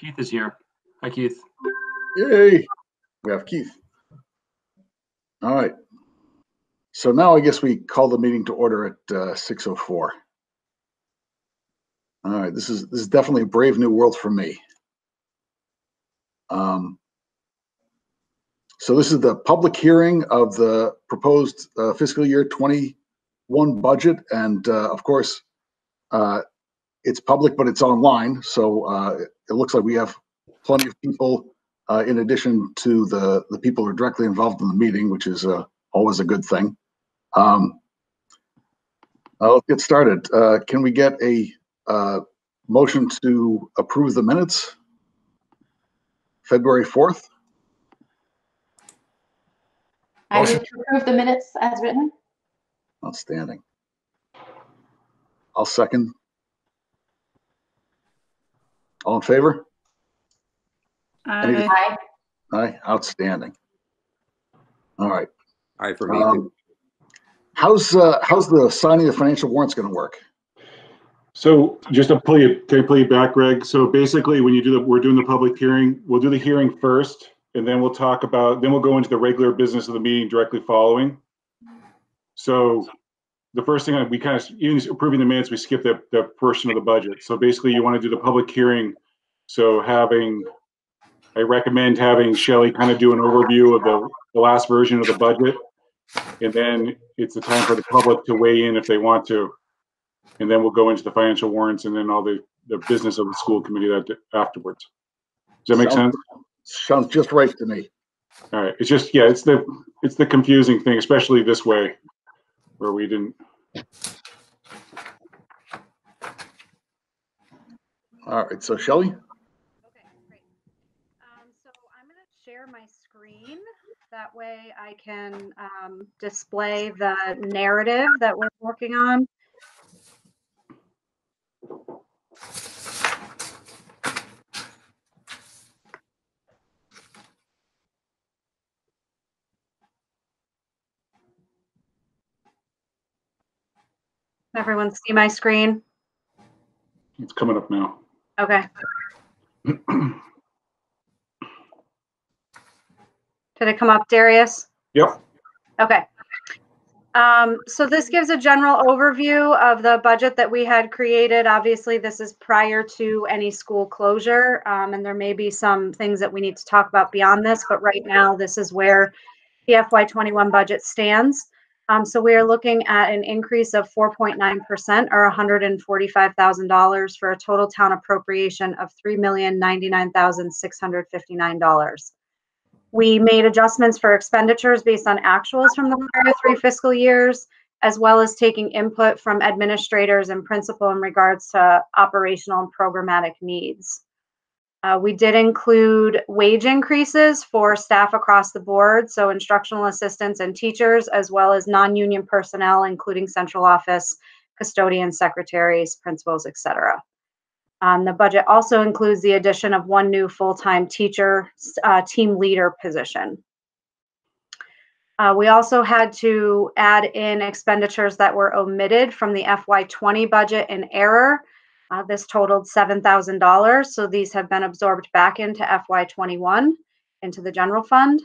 Keith is here. Hi, Keith. Yay, we have Keith. All right. So now I guess we call the meeting to order at uh, 6:04. All right, this is, this is definitely a brave new world for me. Um, So this is the public hearing of the proposed uh, fiscal year 21 budget. And uh, of course, uh, it's public, but it's online. So uh, it looks like we have plenty of people uh, in addition to the, the people who are directly involved in the meeting, which is uh, always a good thing. Um, uh, Let's get started. Uh, Can we get a uh, motion to approve the minutes? February 4th? I move Motion. to approve the minutes as written. Outstanding. I'll second. All in favor? Any- Aye. Aye. Aye, outstanding. All right. Aye for me too. Um, How's, uh, how's the signing of financial warrants gonna work? So just to play, it- can I play it back, Greg? So basically, when you do the, we're doing the public hearing, we'll do the hearing first, and then we'll talk about, then we'll go into the regular business of the meeting directly following. So the first thing, uh, we kind of, even approving the minutes, we skip the, that portion of the budget. So basically, you want to do the public hearing. So having, I recommend having Shelley kind of do an overview of the, the last version of the budget. And then it's the time for the public to weigh in if they want to. And then we'll go into the financial warrants and then all the, the business of the school committee that afterwards. Does that make Sounds- sense? Sounds just right to me. All right, it's just, yeah, it's the, it's the confusing thing, especially this way, where we didn't, All right, so Shelley? Okay, great. Um, so I'm going to share my screen. That way I can um, display the narrative that we're working on. Everyone see my screen? it's coming up now. Okay. Did it come up, Darius? Yep, Okay. Um, so this gives a general overview of the budget that we had created. Obviously, this is prior to any school closure, um, and there may be some things that we need to talk about beyond this, but right now, this is where the FY21 budget stands. Um, so we are looking at an increase of 4.9% or $145,000 for a total town appropriation of $3,099,659. We made adjustments for expenditures based on actuals from the prior three fiscal years, as well as taking input from administrators and principal in regards to operational and programmatic needs. Uh, we did include wage increases for staff across the board, so instructional assistants and teachers, as well as non-union personnel, including central office, custodians, secretaries, principals, et cetera. Um, the budget also includes the addition of one new full-time teacher, uh, team leader position. Uh, we also had to add in expenditures that were omitted from the FY20 budget in error. Uh, this totaled $7,000, so these have been absorbed back into FY21, into the general fund.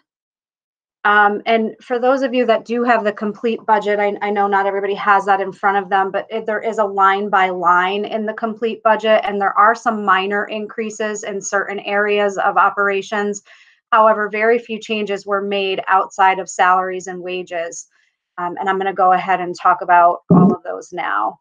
Um, and for those of you that do have the complete budget, I, I know not everybody has that in front of them, but it, there is a line by line in the complete budget, and there are some minor increases in certain areas of operations. However, very few changes were made outside of salaries and wages. Um, and I'm going to go ahead and talk about all of those now.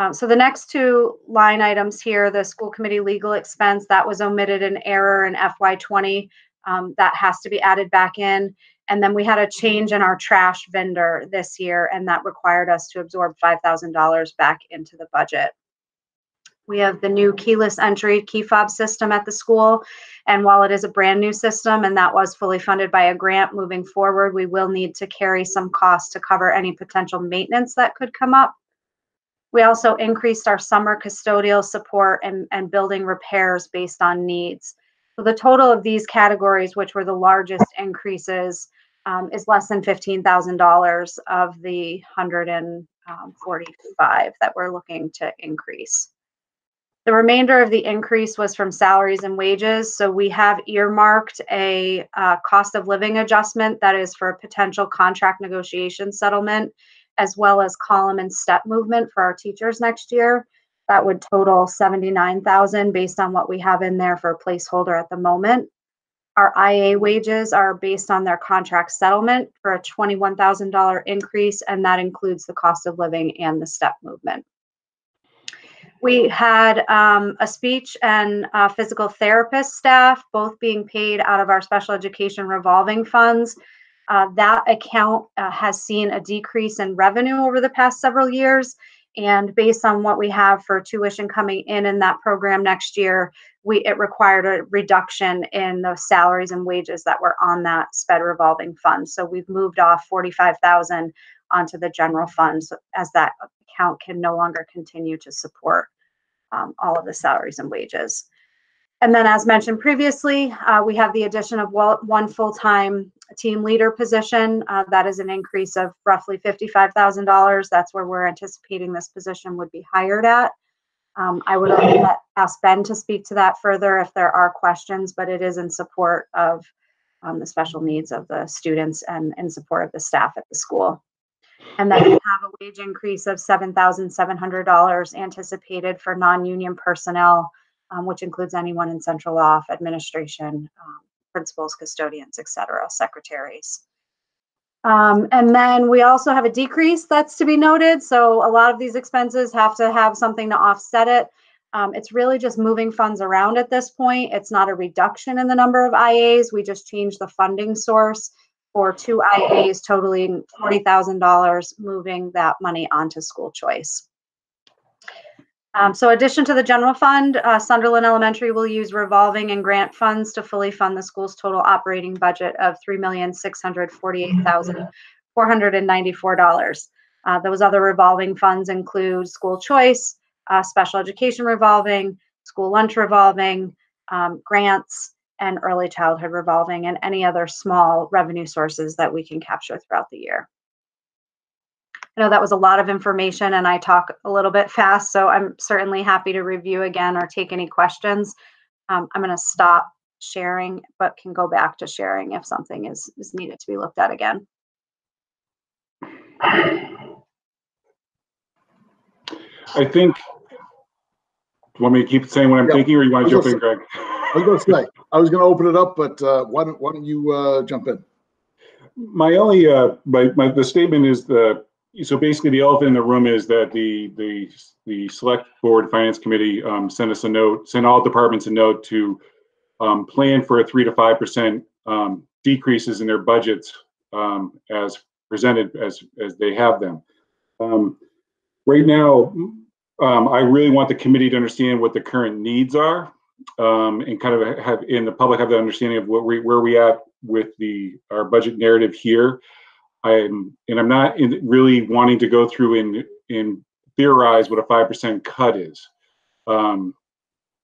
Um, so the next two line items here, the school committee legal expense that was omitted in error in FY20 um, that has to be added back in. And then we had a change in our trash vendor this year, and that required us to absorb $5,000 back into the budget. We have the new keyless entry key fob system at the school. And while it is a brand new system and that was fully funded by a grant moving forward, we will need to carry some costs to cover any potential maintenance that could come up. We also increased our summer custodial support and, and building repairs based on needs. So the total of these categories, which were the largest increases, um, is less than $15,000 of the 145 that we're looking to increase. The remainder of the increase was from salaries and wages. So we have earmarked a uh, cost of living adjustment that is for a potential contract negotiation settlement, as well as column and step movement for our teachers next year. That would total 79,000 based on what we have in there for a placeholder at the moment. Our IA wages are based on their contract settlement for a $21,000 increase, and that includes the cost of living and the step movement. We had um, a speech and physical therapist staff both being paid out of our special education revolving funds. Uh, that account uh, has seen a decrease in revenue over the past several years. And based on what we have for tuition coming in in that program next year, we it required a reduction in the salaries and wages that were on that sped revolving fund. So we've moved off 45,000 onto the general funds as that account can no longer continue to support um, all of the salaries and wages. And then, as mentioned previously, uh, we have the addition of one, full-time team leader position. Uh, that is an increase of roughly $55,000. That's where we're anticipating this position would be hired at. Um, I would let, ask Ben to speak to that further if there are questions, but it is in support of um, the special needs of the students and in support of the staff at the school. And then we have a wage increase of $7,700 anticipated for non-union personnel, um, which includes anyone in central off, administration, um, principals, custodians, et cetera, secretaries. Um, and then we also have a decrease that's to be noted. So a lot of these expenses have to have something to offset it. Um, it's really just moving funds around at this point. It's not a reduction in the number of IAs. We just changed the funding source for two IAs totaling $40,000, moving that money onto school choice. Um, so addition to the general fund, uh, Sunderland Elementary will use revolving and grant funds to fully fund the school's total operating budget of $3,648,494. Uh, those other revolving funds include school choice, uh, special education revolving, school lunch revolving, um, grants, and early childhood revolving, and any other small revenue sources that we can capture throughout the year. I know that was a lot of information and I talk a little bit fast, so I'm certainly happy to review again or take any questions. Um, I'm going to stop sharing, but can go back to sharing if something is, is needed to be looked at again. I think, do you want me to keep saying what I'm Yeah. thinking or you want to jump in, Greg? I was gonna say, I was gonna open it up, but, uh, why don't, why don't you, uh, jump in? My only, uh, my, my, the statement is the, so basically the elephant in the room is that the, the, the select board finance committee, um, sent us a note, sent all departments a note to, um, plan for a three to five percent, um, decreases in their budgets, um, as presented as, as they have them. Um, right now, um, I really want the committee to understand what the current needs are. And kind of have, in the public have the understanding of what we, where we at with the, our budget narrative here. I'm, and I'm not in, really wanting to go through and, and theorize what a 5% cut is. Um,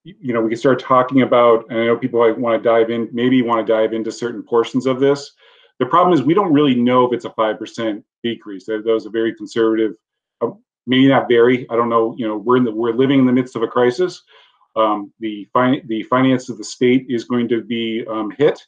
you know, we can start talking about, and I know people might want to dive in, maybe want to dive into certain portions of this. The problem is we don't really know if it's a 5% decrease. That, was a very conservative, uh, may not very. I don't know, you know, we're in the, we're living in the midst of a crisis. Um, the, fin- the finance of the state is going to be um, hit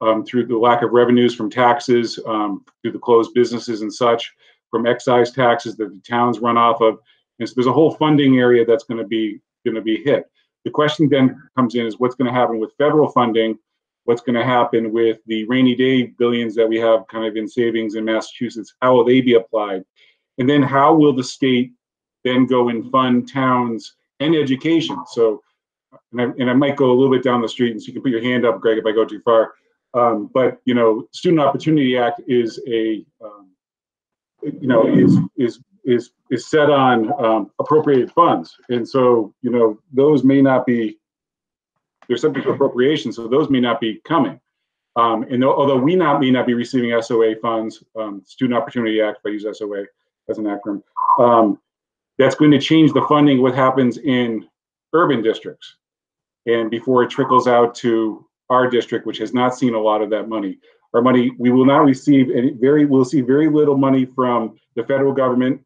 um, through the lack of revenues from taxes, um, through the closed businesses and such, from excise taxes that the towns run off of. And so there's a whole funding area that's going to be going to be hit. The question then comes in is what's going to happen with federal funding? What's going to happen with the rainy day billions that we have kind of in savings in Massachusetts? How will they be applied? And then how will the state then go and fund towns and education? So, and I, and I might go a little bit down the street, and so you can put your hand up, Greg, if I go too far. Um, but you know, Student Opportunity Act is a, um, you know, is is is is set on um, appropriated funds, and so you know those may not be. They're subject to appropriation, so those may not be coming. Um, and though, although we not may not be receiving SOA funds, um, Student Opportunity Act, if I use SOA as an acronym, um, that's going to change the funding. What happens in urban districts, and before it trickles out to our district, which has not seen a lot of that money. Our money, we will not receive any very, we'll see very little money from the federal government.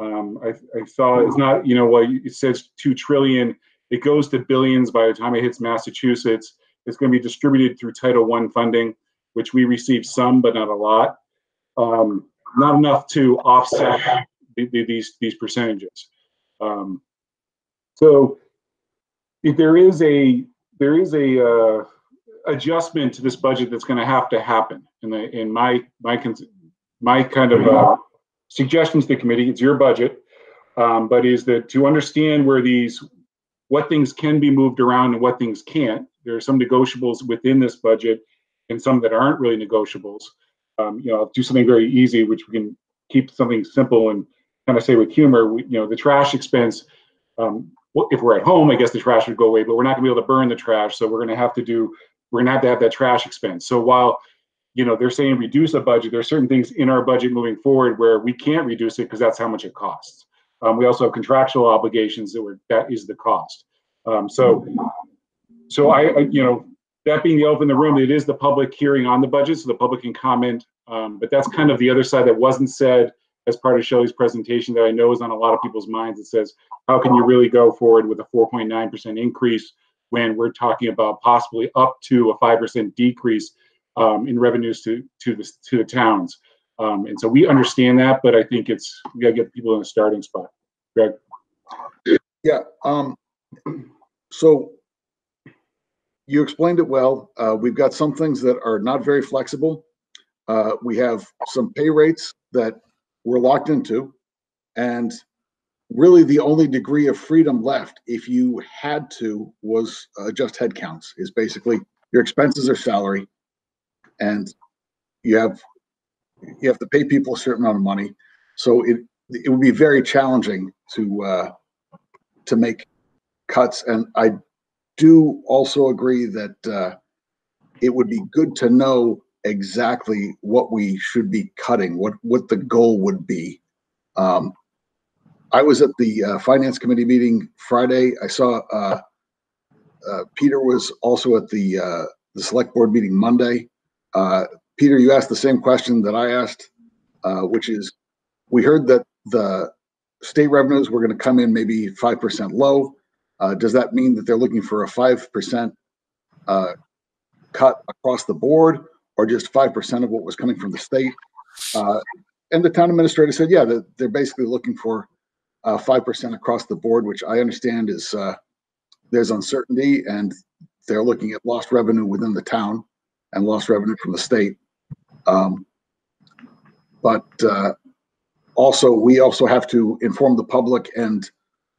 Um, I, I saw it's not, you know, what it says two trillion It goes to billions by the time it hits Massachusetts. It's going to be distributed through Title I funding, which we receive some, but not a lot. Um, not enough to offset the, the, these these percentages. Um, so if there is a there is a uh, adjustment to this budget that's going to have to happen. And in my my my kind of uh, suggestions to the committee, it's your budget, um, but is that to understand where these what things can be moved around and what things can't. There are some negotiables within this budget, and some that aren't really negotiables. Um, you know, I'll do something very easy, which we can keep something simple and kind of say with humor. We, you know, the trash expense. Um, if we're at home, I guess the trash would go away, but we're not gonna be able to burn the trash, so we're gonna have to do we're gonna have to have that trash expense. So while you know they're saying reduce a budget, there are certain things in our budget moving forward where we can't reduce it because that's how much it costs. Um, we also have contractual obligations that were that is the cost. Um, so so I, I you know that being the elephant in the room, it is the public hearing on the budget, so the public can comment. Um, but that's kind of the other side that wasn't said as part of Shelley's presentation that I know is on a lot of people's minds. It says, how can you really go forward with a 4.9% increase when we're talking about possibly up to a 5% decrease um, in revenues to to the to the towns. Um, and so we understand that, but I think it's we got to get people in a starting spot. Greg, Yeah, um, so you explained it well. Uh, we've got some things that are not very flexible. Uh, we have some pay rates that we're locked into. And really the only degree of freedom left, if you had to, was adjust headcounts, is basically your expenses are salary. And you have, you have to pay people a certain amount of money. So it, it would be very challenging to, uh, to make cuts. And I do also agree that uh, it would be good to know exactly what we should be cutting, what what the goal would be. Um, I was at the uh, finance committee meeting Friday. I saw uh, uh, Peter was also at the uh, the select board meeting Monday. Uh, Peter, you asked the same question that I asked, uh, which is, we heard that the state revenues were going to come in maybe five percent low. Does that mean that they're looking for a five percent cut across the board, or just five percent of what was coming from the state? And the town administrator said, yeah, they're basically looking for five percent across the board, which I understand is uh, there's uncertainty, and they're looking at lost revenue within the town and lost revenue from the state. Um, but uh, also, we also have to inform the public and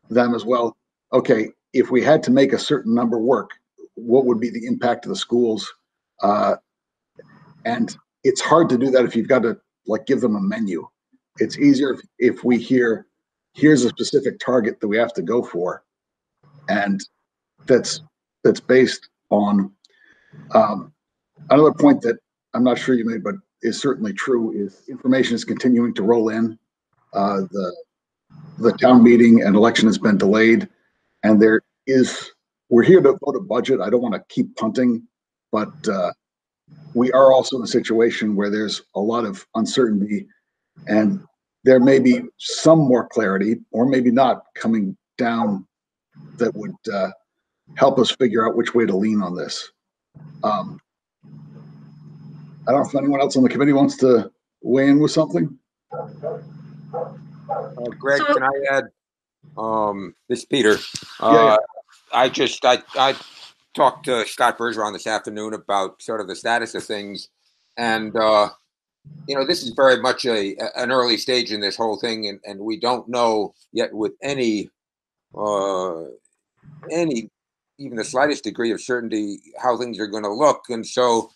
them as well. Okay, if we had to make a certain number work, what would be the impact of the schools? Uh, and it's hard to do that if you've got to like give them a menu. It's easier if, if we hear, here's a specific target that we have to go for. And that's, that's based on, um, another point that I'm not sure you made, but is certainly true is information is continuing to roll in. Uh, the, the town meeting and election has been delayed and there is, we're here to vote a budget. I don't want to keep punting, but, uh, we are also in a situation where there's a lot of uncertainty and there may be some more clarity or maybe not coming down that would uh, help us figure out which way to lean on this. Um, I don't know if anyone else on the committee wants to weigh in with something. Uh, Greg, So- can I add? Um, this is Peter. Yeah, yeah. Uh, I just, I, I talked to Scott Bergeron this afternoon about sort of the status of things. And, uh, you know, this is very much a, an early stage in this whole thing. And, and we don't know yet with any, uh, any, even the slightest degree of certainty how things are going to look. And so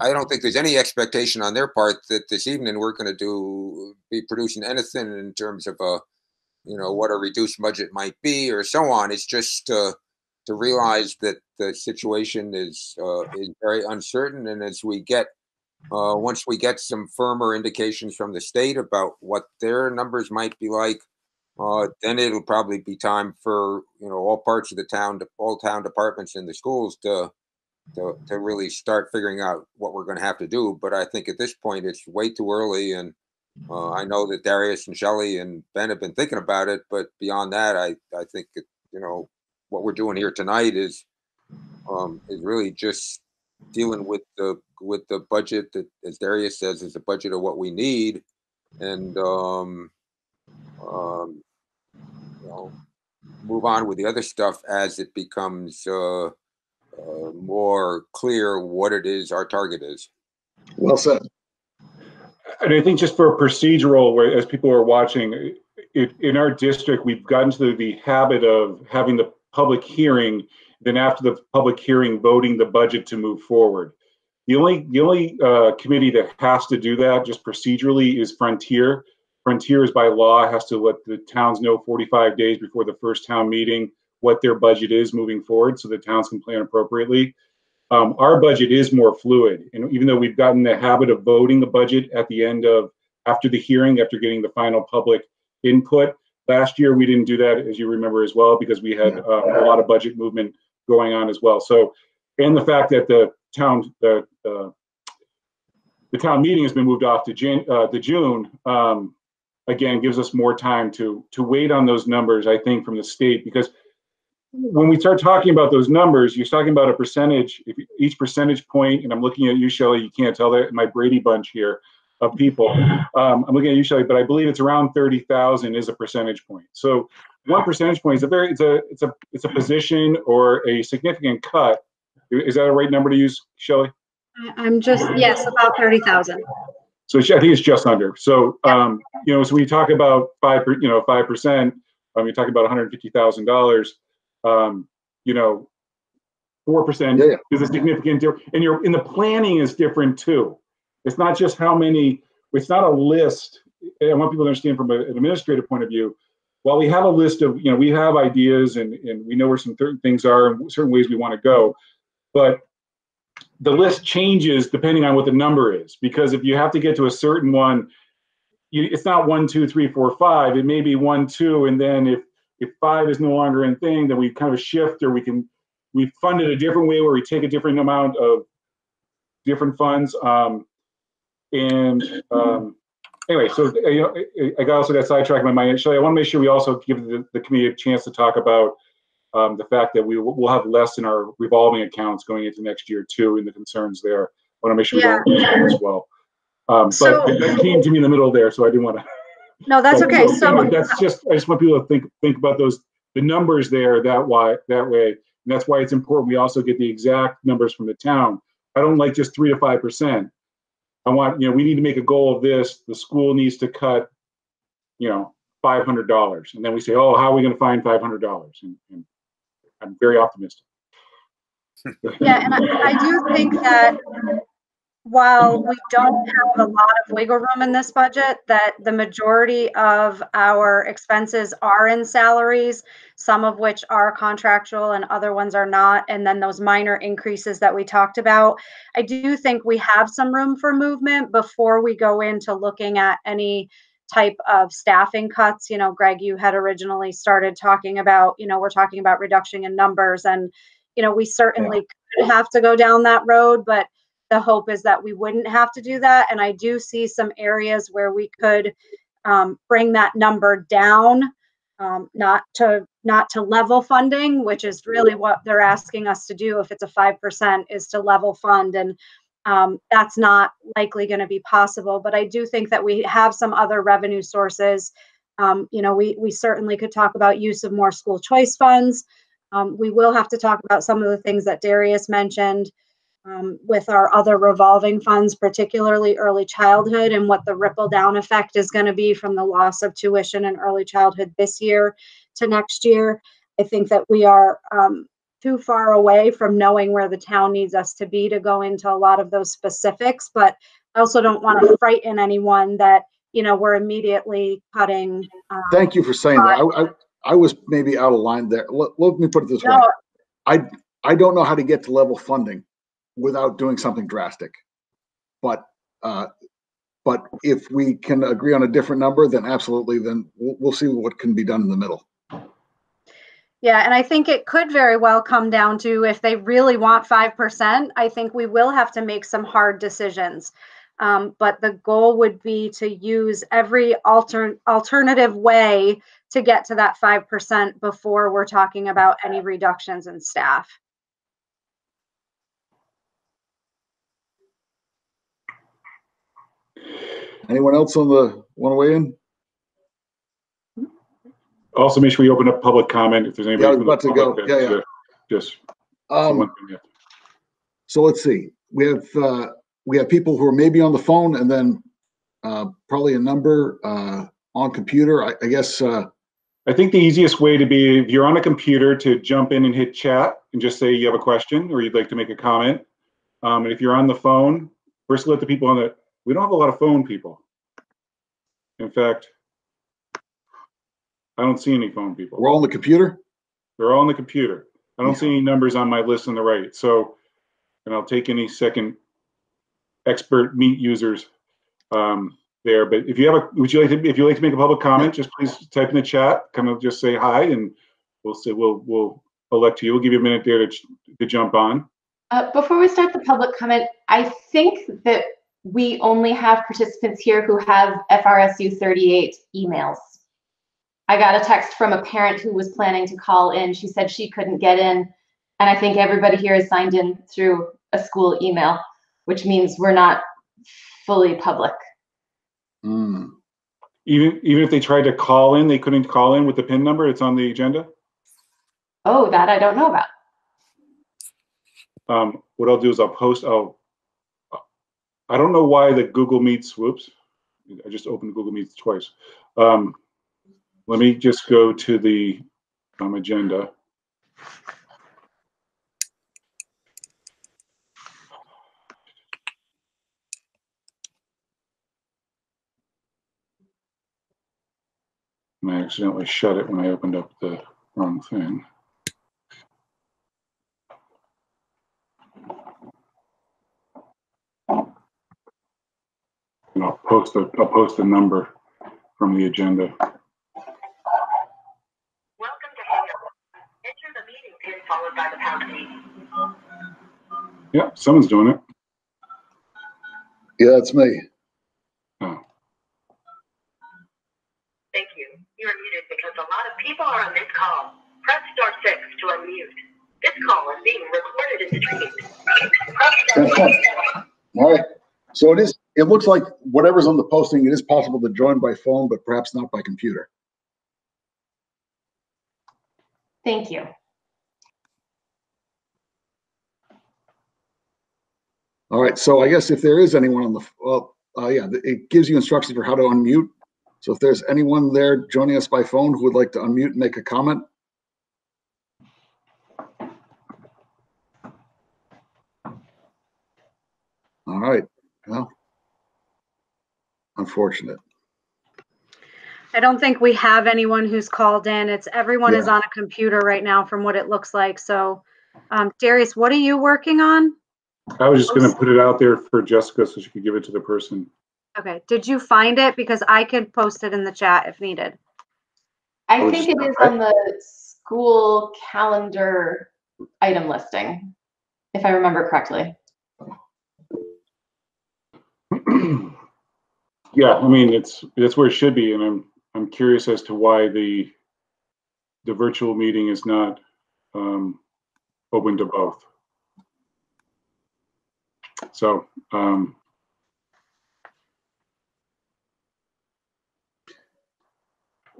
I don't think there's any expectation on their part that this evening we're going to do, be producing anything in terms of a, you know what a reduced budget might be or so on it's just uh, to realize that the situation is uh, is very uncertain and as we get uh, once we get some firmer indications from the state about what their numbers might be like uh, then it'll probably be time for you know all parts of the town all town departments and the schools to to, to really start figuring out what we're going to have to do. But i think at this point it's way too early and uh, I know that Darius and Shelley and Ben have been thinking about it, but beyond that, I, I think, you know, what we're doing here tonight is um, is really just dealing with the with the budget that, as Darius says, is the budget of what we need, and um, um, you know, move on with the other stuff as it becomes uh, uh, more clear what it is our target is. Well said. And I think just for a procedural, where as people are watching, it, in our district, we've gotten to the habit of having the public hearing, then after the public hearing, voting the budget to move forward. The only the only uh, committee that has to do that just procedurally is Frontier. Frontier is by law has to let the towns know 45 days before the first town meeting what their budget is moving forward, so the towns can plan appropriately. Um, our budget is more fluid, and even though we've gotten the habit of voting the budget at the end of after the hearing, after getting the final public input, last year we didn't do that, as you remember as well, because we had uh, a lot of budget movement going on as well. So, and the fact that the town the uh, the town meeting has been moved off to Jan uh, to June. Um, again, gives us more time to to wait on those numbers. I think from the state because when we start talking about those numbers, you're talking about a percentage. Each percentage point, and I'm looking at you, Shelley. You can't tell that my Brady bunch here of people. Um, I'm looking at you, Shelley, but I believe it's around thirty thousand is a percentage point. So one percentage point is a very it's a it's a it's a position or a significant cut. Is that a right number to use, Shelley? I- I'm just, yes, about 30,000. So I think it's just under. So, um, you know, so when you talk about five, per- you know, five percent, um, you're talking about one hundred fifty thousand dollars. Um, you know, four percent Yeah, yeah. is a significant difference, and your and the planning is different too. It's not just how many. It's not a list. I want people to understand from a- an administrative point of view. While we have a list of, you know, we have ideas and and we know where some certain things are and certain ways we want to go, but the list changes depending on what the number is because if you have to get to a certain one you, it's not one two three four five. It may be one two and then if if five is no longer in thing then we kind of shift or we can we fund it a different way where we take a different amount of different funds um and um anyway so uh, you know i, I got also got sidetracked in my mind Shelley, i want to make sure we also give the, the committee a chance to talk about um, the fact that we will we'll have less in our revolving accounts going into next year too, and the concerns there. I want to make sure we don't as well. Um, So- but it came to me in the middle there, so I didn't want to. No, that's okay. So, that's just I just want people to think think about those the numbers there that why that way, and that's why it's important we also get the exact numbers from the town. I don't like just three to five percent. I want you know we need to make a goal of this. The school needs to cut, you know, five hundred dollars, and then we say, oh, how are we going to find five hundred dollars? And, and I'm very optimistic. yeah, and I, I do think that while we don't have a lot of wiggle room in this budget, that the majority of our expenses are in salaries, some of which are contractual and other ones are not, and then those minor increases that we talked about. I do think we have some room for movement before we go into looking at any type of staffing cuts. You know, Greg, you had originally started talking about, you know, we're talking about reduction in numbers and, you know, we certainly could have to go down that road, but the hope is that we wouldn't have to do that. And I do see some areas where we could um, bring that number down, um, not to not to level funding, which is really what they're asking us to do. If it's a five percent, is to level fund, and um, that's not likely going to be possible. But I do think that we have some other revenue sources. Um, you know, we we certainly could talk about use of more school choice funds. Um, we will have to talk about some of the things that Darius mentioned um, with our other revolving funds, particularly early childhood, and what the ripple down effect is going to be from the loss of tuition in early childhood this year to next year. I think that we are um, too far away from knowing where the town needs us to be to go into a lot of those specifics, but I also don't want to frighten anyone that you know we're immediately cutting. Um, Thank you for saying that. I, I, I was maybe out of line there. Let, let me put it this way. I, I don't know how to get to level funding without doing something drastic. But, uh, but if we can agree on a different number, then absolutely, then we'll, we'll see what can be done in the middle. Yeah, and I think it could very well come down to if they really want 5%, I think we will have to make some hard decisions. Um, but the goal would be to use every altern- alternative way to get to that 5% before we're talking about any reductions in staff. Anyone else on the, want to weigh in? Also, make sure we open up public comment if there's anybody. Yeah, I was from the about to go. public Yeah, that's, yeah. uh, Just. Um, so let's see, we have, uh, we have people who are maybe on the phone and then, uh, probably a number, uh, on computer, I, I guess, uh, I think the easiest way to be, if you're on a computer, to jump in and hit chat and just say you have a question or you'd like to make a comment. Um, and if you're on the phone, first let the people on the, we don't have a lot of phone people. In fact, I don't see any phone people. we're all on the computer? They're all on the computer. I don't see any numbers on my list on the right. So, and I'll take any second expert meet users um, there. But if you have a, would you like to, if you like to make a public comment, just please type in the chat, kind of just say hi and we'll say, we'll, we'll elect to you. We'll give you a minute there to, to jump on. Uh, before we start the public comment, I think that we only have participants here who have FRSU 38 emails. I got a text from a parent who was planning to call in. She said she couldn't get in. And I think everybody here is signed in through a school email, which means we're not fully public. Hmm, Even, even if they tried to call in, they couldn't call in with the PIN number. It's on the agenda. Oh, that I don't know about. Um, what I'll do is I'll post, I'll, I don't know why the Google Meets, whoops, I just opened Google Meets twice. Um, let me just go to the, um, agenda. And I accidentally shut it when I opened up the wrong thing. And I'll post a, I'll post a number from the agenda. Welcome to Hangout. Enter the meeting pin followed by the pound key. Yeah, someone's doing it. yeah, that's me. Oh, Thank you. You are muted because a lot of people are on this call. Press star six to unmute. This call is being recorded and streamed. Press star That's fine. All right, so it is, it looks like whatever's on the posting, it is possible to join by phone, but perhaps not by computer. Thank you. All right, so I guess if there is anyone on the, well, uh, yeah, it gives you instructions for how to unmute. So if there's anyone there joining us by phone who would like to unmute and make a comment. All right, well, unfortunate. I don't think we have anyone who's called in. It's everyone is Yeah. on a computer right now from what it looks like. So, um, Darius, what are you working on? I was just gonna put it out there for Jessica so she could give it to the person. Okay, did you find it? Because I can post it in the chat if needed. I was think it is just- on the school calendar item listing, if I remember correctly. Yeah, I mean, it's, that's where it should be, and I'm, I'm curious as to why the, the virtual meeting is not, um, open to both. So, um,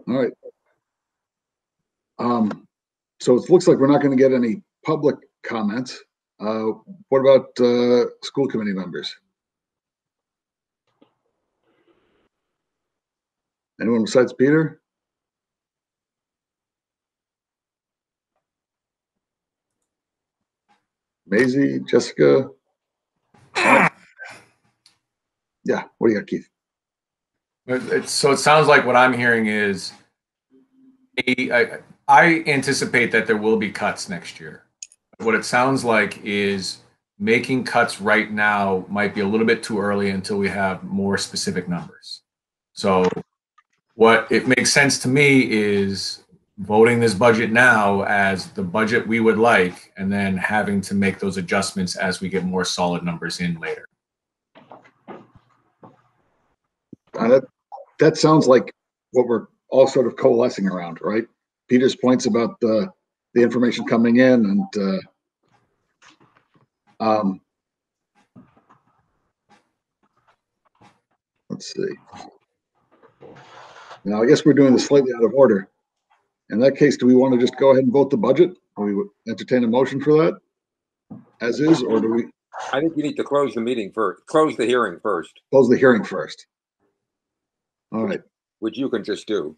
All right. Um, so it looks like we're not going to get any public comments. Uh, what about, uh, school committee members? Anyone besides Peter? Maisie, Jessica? Yeah, what do you got, Keith? It's- So it sounds like what I'm hearing is, a- I I anticipate that there will be cuts next year. What it sounds like is making cuts right now might be a little bit too early until we have more specific numbers. So what it makes sense to me is voting this budget now as the budget we would like, and then having to make those adjustments as we get more solid numbers in later. Uh, that, that sounds like what we're all sort of coalescing around, right? Peter's points about the, the information coming in and, uh, um, let's see. Now, I guess we're doing this slightly out of order. In that case, do we want to just go ahead and vote the budget? Or we would entertain a motion for that? As is, or do we I think you need to close the meeting first, close the hearing first, close the hearing first? All right, which you can just do.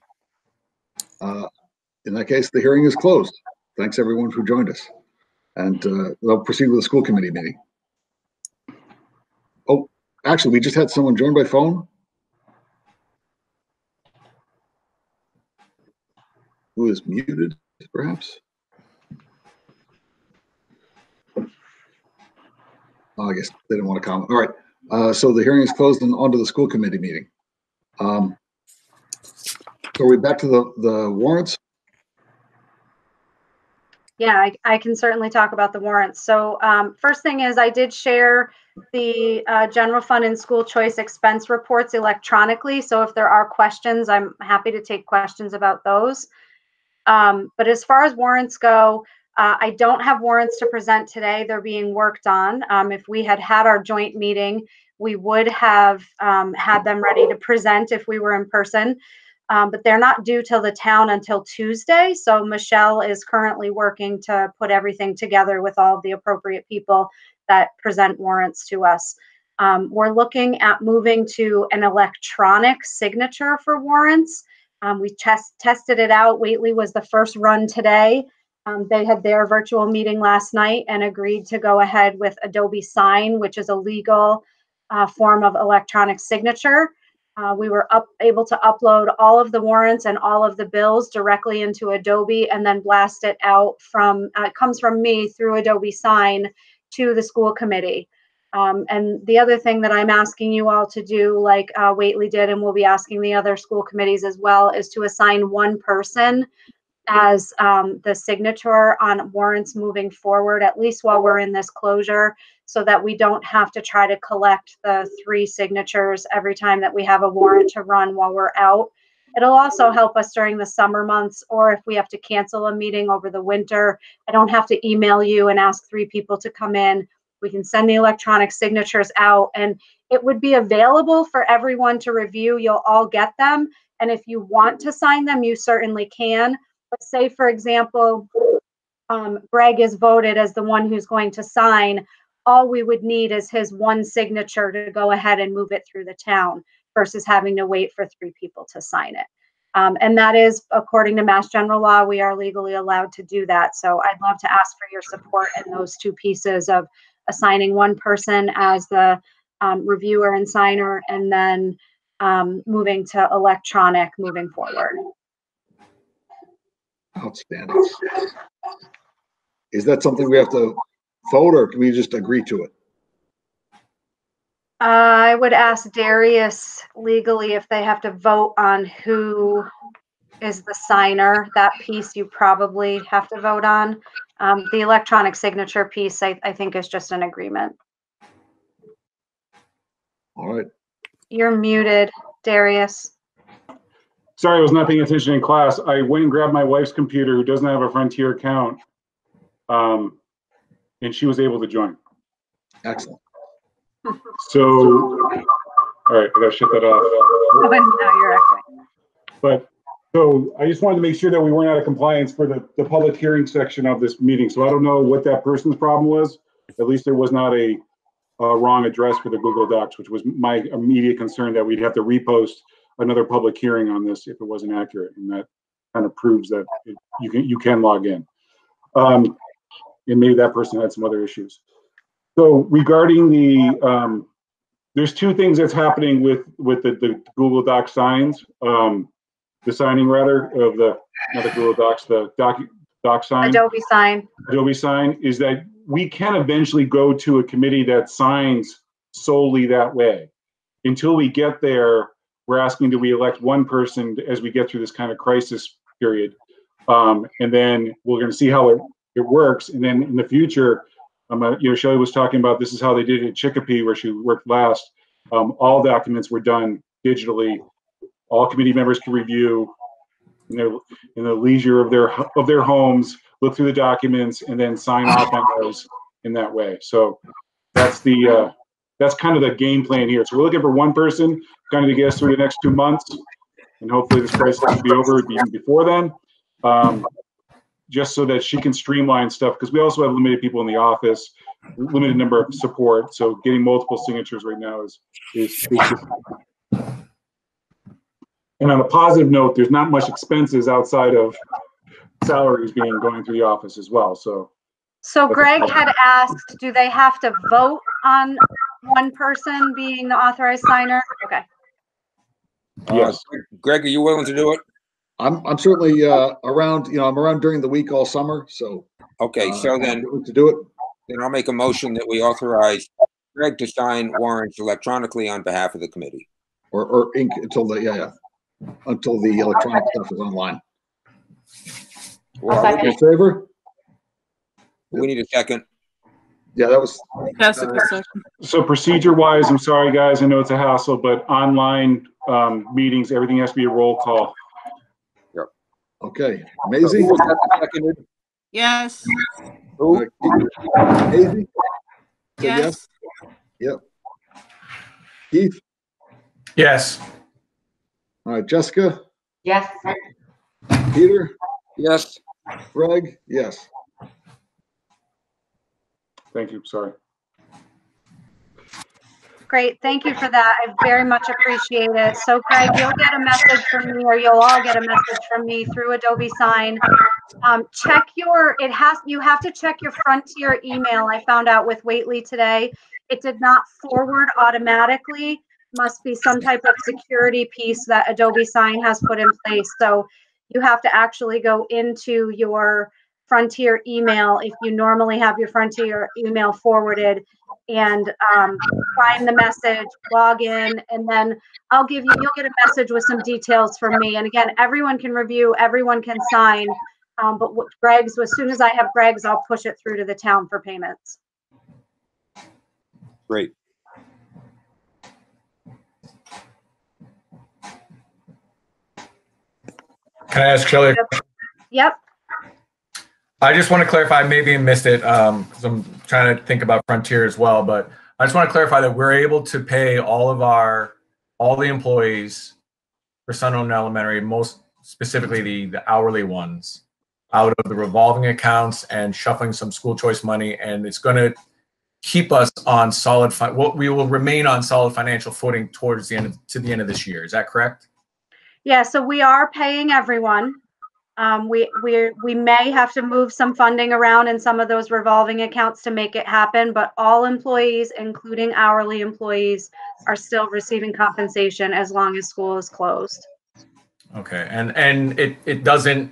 uh, in that case, the hearing is closed. Thanks, everyone who joined us. And, uh, we'll proceed with the school committee meeting. Oh, actually, we just had someone join by phone. Who is muted, perhaps? Oh, I guess they didn't want to comment. All right, uh, so the hearing is closed and on to the school committee meeting. Um, so are we back to the, the warrants? Yeah, I, I can certainly talk about the warrants. So um, first thing is I did share the uh, general fund and school choice expense reports electronically. So if there are questions, I'm happy to take questions about those. Um, but as far as warrants go, uh, I don't have warrants to present today. They're being worked on. Um, if we had had our joint meeting, we would have um, had them ready to present if we were in person. Um, but they're not due till the town until Tuesday. So Michelle is currently working to put everything together with all the appropriate people that present warrants to us. Um, we're looking at moving to an electronic signature for warrants. Um, we test, tested it out. Whately was the first run today. Um, they had their virtual meeting last night and agreed to go ahead with Adobe Sign, which is a legal uh, form of electronic signature. Uh, we were up, able to upload all of the warrants and all of the bills directly into Adobe and then blast it out from, uh, it comes from me through Adobe Sign to the school committee. Um, and the other thing that I'm asking you all to do, like uh, Whately did, and we'll be asking the other school committees as well, is to assign one person as um, the signature on warrants moving forward, at least while we're in this closure, so that we don't have to try to collect the three signatures every time that we have a warrant to run while we're out. It'll also help us during the summer months, or if we have to cancel a meeting over the winter. I don't have to email you and ask three people to come in. We can send the electronic signatures out, and it would be available for everyone to review. You'll all get them. And if you want to sign them, you certainly can. But say, for example, um, Greg is voted as the one who's going to sign, all we would need is his one signature to go ahead and move it through the town versus having to wait for three people to sign it. Um, and that is, according to Mass General Law, we are legally allowed to do that. So I'd love to ask for your support in those two pieces of assigning one person as the um, reviewer and signer and then um, moving to electronic moving forward. Outstanding. Is that something we have to vote or can we just agree to it? I would ask Darius legally if they have to vote on who is the signer. That piece you probably have to vote on. Um, the electronic signature piece, I, I think is just an agreement. All right, You're muted, Darius. Sorry, I was not paying attention in class. I went and grabbed my wife's computer who doesn't have a Frontier account. Um, and she was able to join. excellent. So, all right, I gotta shut that off. Oh, and now you're echoing. But, so I just wanted to make sure that we weren't out of compliance for the, the public hearing section of this meeting. So I don't know what that person's problem was. At least there was not a, wrong address for the Google Docs, which was my immediate concern that we'd have to repost another public hearing on this if it wasn't accurate. And that kind of proves that it- you can, you can log in. Um, and maybe that person had some other issues. So regarding the, um, there's two things that's happening with, with the, the Google Doc signs. Um, the signing rather of the, not the Google Docs, the doc, doc sign. Adobe sign. Adobe sign is that we can eventually go to a committee that signs solely that way. Until we get there, we're asking do we elect one person as we get through this kind of crisis period? Um, and then we're going to see how it, it works. And then in the future, um, uh, you know, Shelley was talking about this is how they did it at Chicopee where she worked last. Um, all documents were done digitally. All committee members can review in their, in the leisure of their, of their homes, look through the documents and then sign off on those in that way. So that's the, uh, that's kind of the game plan here. So we're looking for one person kind of to get us through the next two months. And hopefully this crisis will be over even before then. Um, just so that she can streamline stuff, because we also have limited people in the office, limited number of support. So getting multiple signatures right now is, is. is- And on a positive note, there's not much expenses outside of salaries being going through the office as well. So So Greg had asked, do they have to vote on one person being the authorized signer? Okay. Yes. Uh, Greg, are you willing to do it? I'm, I'm certainly, uh, around, you know, I'm around during the week all summer, so. Okay, uh, so I'm then, To do it. then I'll make a motion that we authorize Greg to sign warrants electronically on behalf of the committee. Or, or ink until the, yeah, yeah, until the electronic stuff is online. Well, second. In favor? We need a second. Yeah, that was, Jessica second. So procedure wise, I'm sorry, guys, I know it's a hassle, but online, um, meetings, everything has to be a roll call. Yep. Okay. Who Maisie? was that that seconded? Yes, Who? Maisie? Say yes, Keith? Yes. All right, Jessica? Yes. Peter? Yes, Greg? Yes. Thank you, sorry. Great, thank you for that. I very much appreciate it. So Greg, you'll get a message from me, or you'll all get a message from me through Adobe Sign. Um, check your, it has, you have to check your Frontier email. I found out with Waitley today. It did not forward automatically. Must be some type of security piece that Adobe Sign has put in place. So you have to actually go into your Frontier email if you normally have your Frontier email forwarded and um, find the message, log in, and then I'll give you, you'll get a message with some details from me. And again, everyone can review, everyone can sign. Um, but what Greg's, as soon as I have Greg's, I'll push it through to the town for payments. great. Can I ask Shelley? Yep, I just want to clarify, maybe I missed it, um, because I'm trying to think about Frontier as well, but I just want to clarify that we're able to pay all of our, all the employees for Sunderland Elementary, most specifically the, the hourly ones, out of the revolving accounts and shuffling some school choice money, and it's going to keep us on solid, fi- well, we will remain on solid financial footing towards the end, of- to the end of this year. Is that correct? Yeah, so we are paying everyone. Um, we, we, we may have to move some funding around in some of those revolving accounts to make it happen, but all employees, including hourly employees, are still receiving compensation as long as school is closed. Okay, and and it it doesn't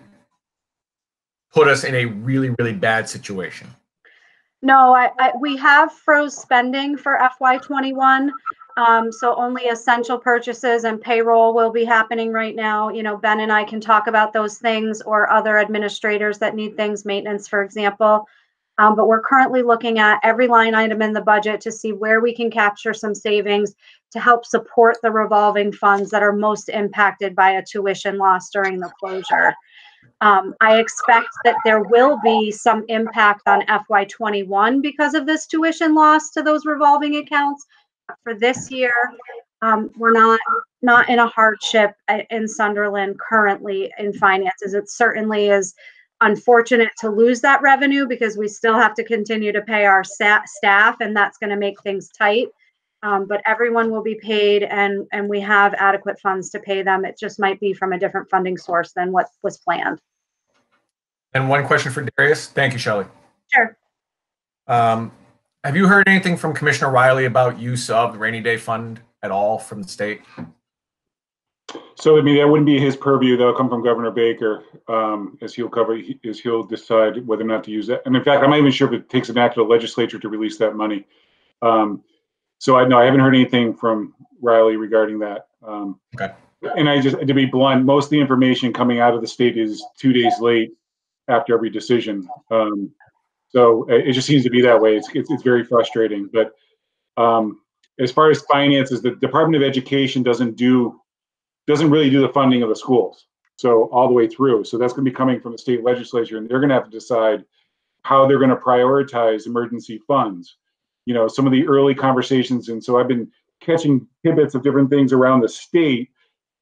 put us in a really really bad situation. No, I, I, we have froze spending for FY twenty-one. Um, so only essential purchases and payroll will be happening right now. You know, Ben and I can talk about those things or other administrators that need things, maintenance, for example. Um, but we're currently looking at every line item in the budget to see where we can capture some savings to help support the revolving funds that are most impacted by a tuition loss during the closure. Um, I expect that there will be some impact on FY twenty-one because of this tuition loss to those revolving accounts. For this year, um, we're not, not in a hardship uh, in Sunderland currently in finances. It certainly is unfortunate to lose that revenue because we still have to continue to pay our staff and that's going to make things tight. Um, but everyone will be paid and, and we have adequate funds to pay them. It just might be from a different funding source than what was planned. And one question for Darius. Thank you, Shelley. Sure. Um, have you heard anything from Commissioner Riley about use of the rainy day fund at all from the state? So I mean, that wouldn't be his purview. That'll come from Governor Baker, um, as he'll cover, as he'll decide whether or not to use that. And in fact, I'm not even sure if it takes an act of the legislature to release that money. Um, so I know I haven't heard anything from Riley regarding that. Um, Okay. And I just, to be blunt, most of the information coming out of the state is two days late after every decision. Um, so it, just seems to be that way. It's, it's, it's very frustrating, but, um, as far as finances, the Department of Education doesn't do, doesn't really do the funding of the schools. So all the way through. So that's gonna be coming from the state legislature and they're gonna have to decide how they're gonna prioritize emergency funds. You know, some of the early conversations, and so I've been catching tidbits of different things around the state.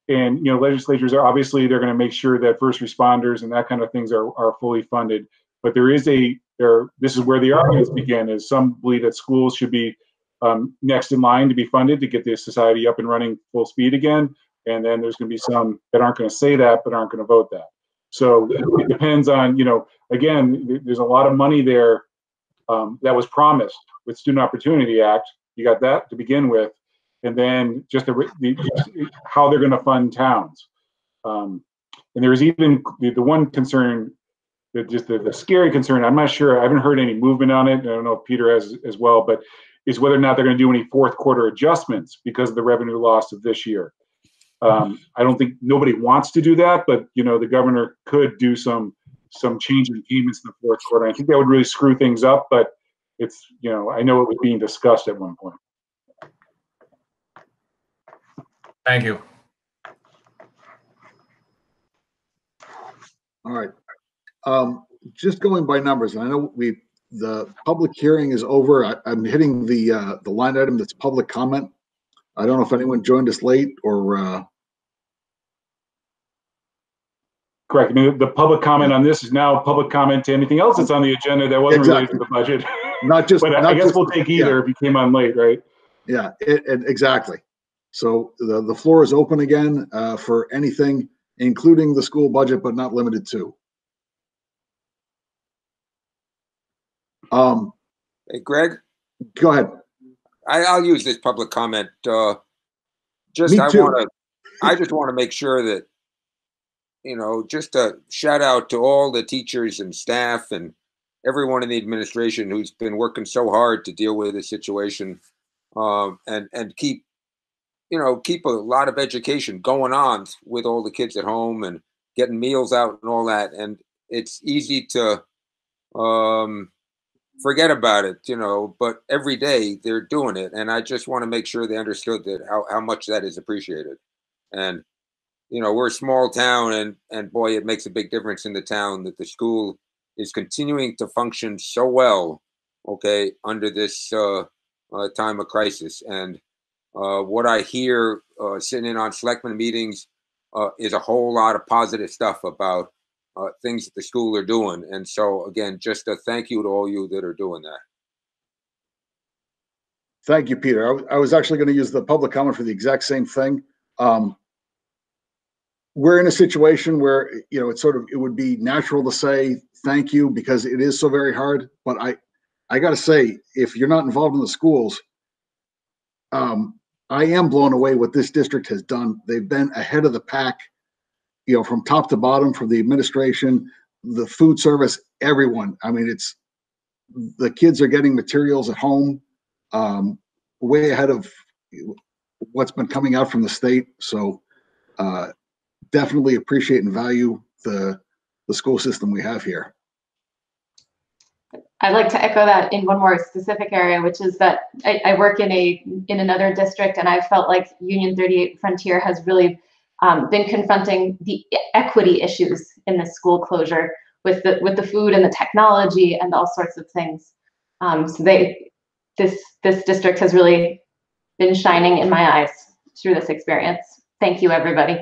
And, you know, legislatures are obviously, they're gonna make sure that first responders and that kind of things are, are fully funded. But there is a, there, this is where the arguments begin, is some believe that schools should be um, next in line to be funded to get the society up and running full speed again. And then there's going to be some that aren't going to say that, but aren't going to vote that. So it depends on, you know, again, there's a lot of money there um, that was promised with Student Opportunity Act. You got that to begin with, and then just the, the how they're going to fund towns. Um, and there's even the, the one concern, the, just the, the scary concern. I'm not sure. I haven't heard any movement on it. I don't know if Peter has as well, but is whether or not they're going to do any fourth quarter adjustments because of the revenue loss of this year. Um, I don't think nobody wants to do that, but you know the governor could do some some change in payments in the fourth quarter. I think that would really screw things up, but it's you know I know it was being discussed at one point. Thank you. All right. Um, just going by numbers, and I know we, the public hearing is over. I, I'm hitting the, uh, the line item that's public comment. I don't know if anyone joined us late or, uh, Correct. I mean, the public comment on this is now public comment to anything else that's on the agenda that wasn't related to the budget. not just. But I- I guess just- we'll take yeah. either if you came on late, right? Yeah, it, it, exactly. So the, the floor is open again, uh, for anything, including the school budget, but not limited to. Um, Hey, Greg, go ahead. I, I'll use this public comment. Uh, just Me I want to, I just want to make sure that, you know, just a shout out to all the teachers and staff and everyone in the administration who's been working so hard to deal with this situation, um, and and keep, you know, keep a lot of education going on with all the kids at home and getting meals out and all that. And it's easy to, um, forget about it, you know, but every day they're doing it. And I just want to make sure they understood that how, how much that is appreciated. And, you know, we're a small town and, and boy, it makes a big difference in the town that the school is continuing to function so well, okay, under this uh, uh, time of crisis. And uh, what I hear uh, sitting in on selectmen meetings uh, is a whole lot of positive stuff about uh, things that the school are doing. And so, again, just a thank you to all you that are doing that. Thank you, Peter. I, w- I was actually going to use the public comment for the exact same thing. Um, we're in a situation where, you know, it's sort of, it would be natural to say thank you because it is so very hard. But I, I got to say, if you're not involved in the schools, um, I am blown away what this district has done. They've been ahead of the pack, you know, from top to bottom, from the administration, the food service, everyone. I mean, it's, the kids are getting materials at home um, way ahead of what's been coming out from the state. So uh, definitely appreciate and value the the school system we have here. I'd like to echo that in one more specific area, which is that I, I work in a in another district, and I felt like Union 38 Frontier has really um, been confronting the equity issues in the school closure with the with the food and the technology and all sorts of things. Um, so they this this district has really been shining in my eyes through this experience. Thank you, everybody.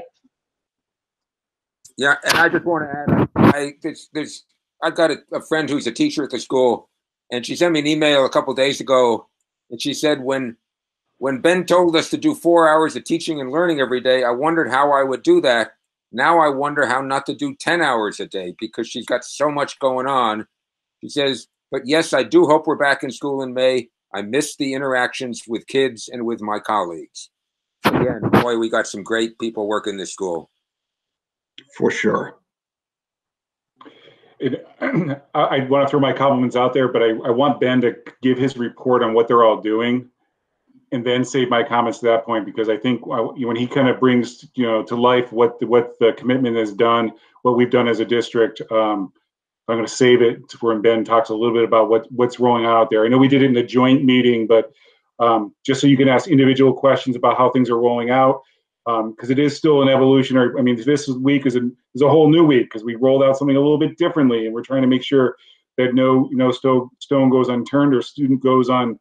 Yeah, and I just want to add, I there's, there's I've got a, a friend who's a teacher at the school, and she sent me an email a couple days ago, and she said when when Ben told us to do four hours of teaching and learning every day, I wondered how I would do that. Now I wonder how not to do ten hours a day because she's got so much going on. She says, but yes, I do hope we're back in school in May. I miss the interactions with kids and with my colleagues. Again, boy, we got some great people working this school. For sure. It, I, I want to throw my compliments out there, but I, I want Ben to give his report on what they're all doing and then save my comments to that point because I think uh, when he kind of brings you know to life what the, what the commitment has done, what we've done as a district, um, I'm going to save it for when Ben talks a little bit about what what's rolling out there. I know we did it in the joint meeting, but um, just so you can ask individual questions about how things are rolling out. Because it is still an evolutionary, I mean, this week is a, is a whole new week because we rolled out something a little bit differently and we're trying to make sure that no, know, stone, stone goes unturned or student goes on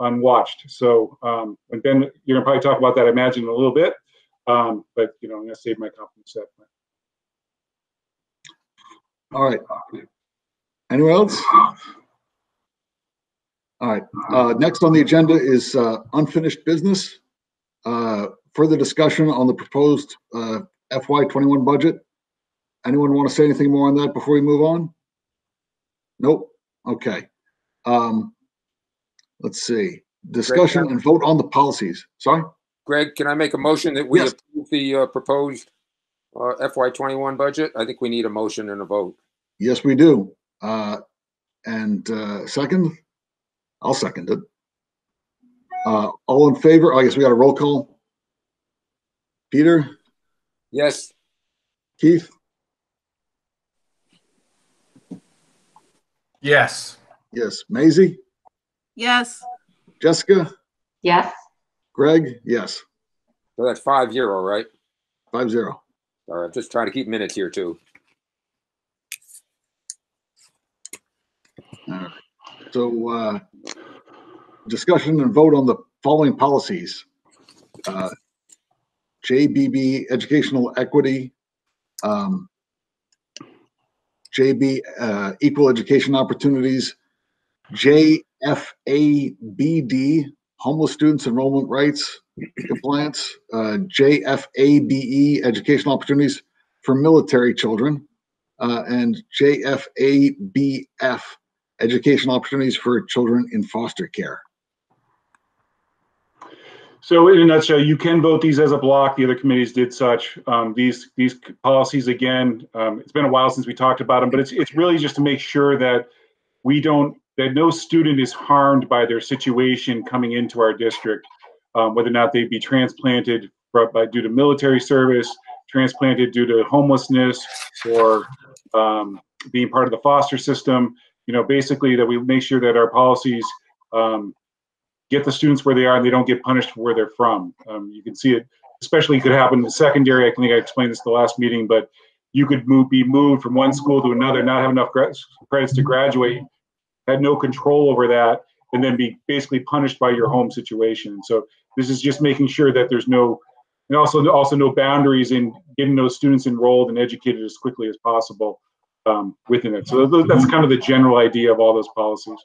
unwatched. So, um, and then you're gonna probably talk about that, I imagine, in a little bit. Um, but, you know, I'm gonna save my for that. point. All right. Anyone else? All right, uh, next on the agenda is, uh, unfinished business. Uh, further discussion on the proposed, uh, FY twenty-one budget. Anyone want to say anything more on that before we move on? Nope, okay. Um, let's see, discussion and vote on the policies. Sorry? Greg, can I make a motion that we Yes. approve the uh, proposed uh, FY twenty-one budget? I think we need a motion and a vote. Yes, we do. Uh, and, uh, second? I'll second it. Uh, all in favor? I guess we got a roll call. Peter, Yes, Keith, Yes. yes, Maisie, Yes. Jessica, Yes. Greg, yes, so that's five zero, right? five zero. All right, just trying to keep minutes here too. So, uh, discussion and vote on the following policies. Uh, JBB Educational Equity, um, JB, uh, Equal Education Opportunities, JFABD, Homeless Students Enrollment Rights Compliance, uh, JFABE, Educational Opportunities for Military Children, uh, and JFABF, educational opportunities for children in foster care. So in a nutshell, you can vote these as a block. The other committees did such. Um, these, these policies, again, um, it's been a while since we talked about them, but it's, it's really just to make sure that we don't, that no student is harmed by their situation coming into our district, um, whether or not they be transplanted by, due to military service, transplanted due to homelessness, or um, being part of the foster system. You know, basically that we make sure that our policies um, get the students where they are and they don't get punished for where they're from. Um, you can see it, especially could happen in secondary. I think I explained this the last meeting, but you could move, be moved from one school to another, not have enough credits to graduate, had no control over that, and then be basically punished by your home situation. So this is just making sure that there's no, and also also no boundaries in getting those students enrolled and educated as quickly as possible um, within it. So that's kind of the general idea of all those policies.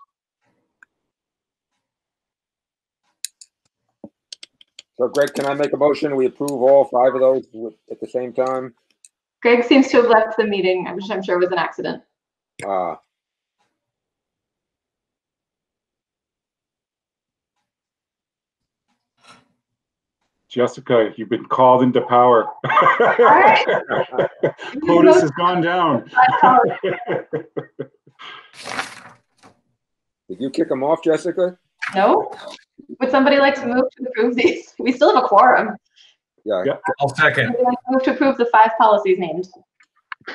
So Greg, can I make a motion? We approve all five of those with- at the same time? Greg seems to have left the meeting, which I'm sure it was an accident. Uh, Jessica, you've been called into power. right. POTUS has gone down. Did you kick him off, Jessica? No? Would somebody like to move to approve these? We still have a quorum. Yeah. Yeah. I'll second. Would you like to Move to approve the five policies named.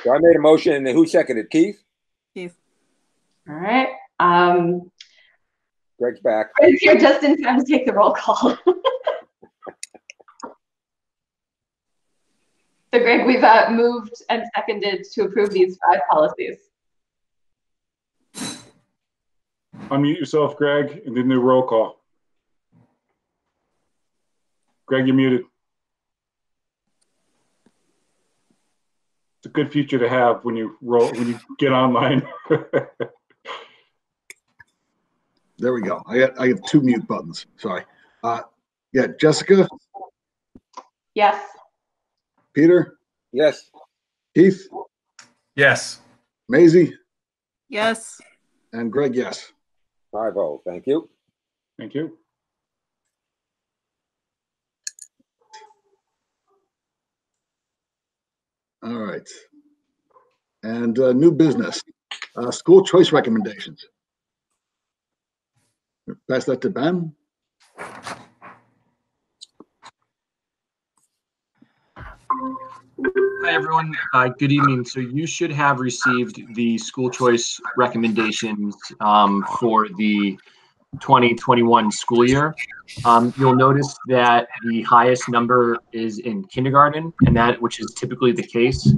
So I made a motion, and who seconded? Keith? Keith. All right. Um, Greg's back. Greg's here just in time to take the roll call. So Greg, we've uh, moved and seconded to approve these five policies. Unmute yourself, Greg, and then the roll call. Greg, you're muted. It's a good feature to have when you roll, when you get online. There we go. I got, I have two mute buttons. Sorry. Uh, yeah, Jessica, Yes. Peter, Yes. Keith, Yes. Maisie, Yes. and Greg, yes. Five oh, thank you. Thank you. All right. And, uh, new business, uh, school choice recommendations. Pass that to Ben. Hi, everyone. Uh, good evening. So you should have received the school choice recommendations um, for the 2021 school year. Um, you'll notice that the highest number is in kindergarten, and that which is typically the case.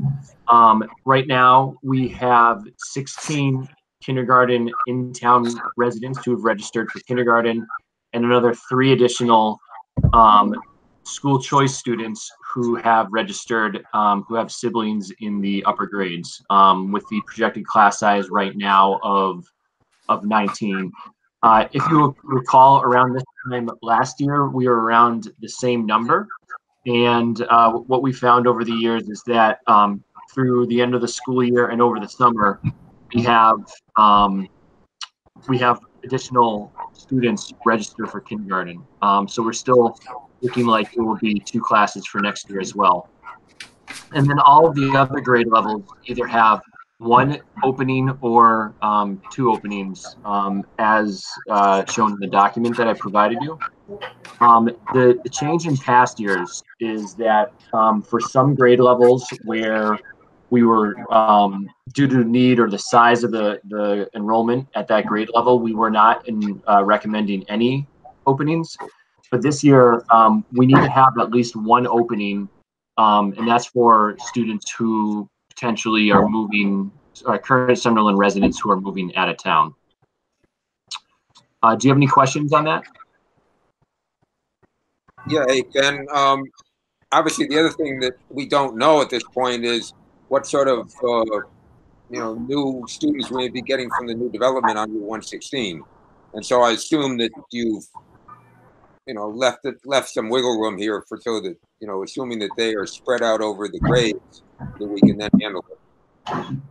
Um, right now, we have 16 kindergarten in-town residents who have registered for kindergarten, and another three additional um, school choice students who have registered, um, who have siblings in the upper grades, um, with the projected class size right now of of 19. Uh, if you recall, around this time last year, we were around the same number. And uh, what we found over the years is that um, through the end of the school year and over the summer, we have um, we have additional students register for kindergarten. Um, so we're still looking like it will be two classes for next year as well. And then all of the other grade levels either have one opening or um, two openings um, as uh, shown in the document that I provided you. Um, the, the change in past years is that um, for some grade levels where we were um, due to need or the size of the, the enrollment at that grade level, we were not in, uh, recommending any openings. But this year, um, we need to have at least one opening, um, and that's for students who potentially are moving, uh, current Sunderland residents who are moving out of town. Uh, do you have any questions on that? Yeah, Ken, um, obviously the other thing that we don't know at this point is what sort of, uh, you know, new students may be getting from the new development on Route 116. And so I assume that you've, you know, left it, left some wiggle room here for so that, you know, assuming that they are spread out over the grades, that we can then handle it.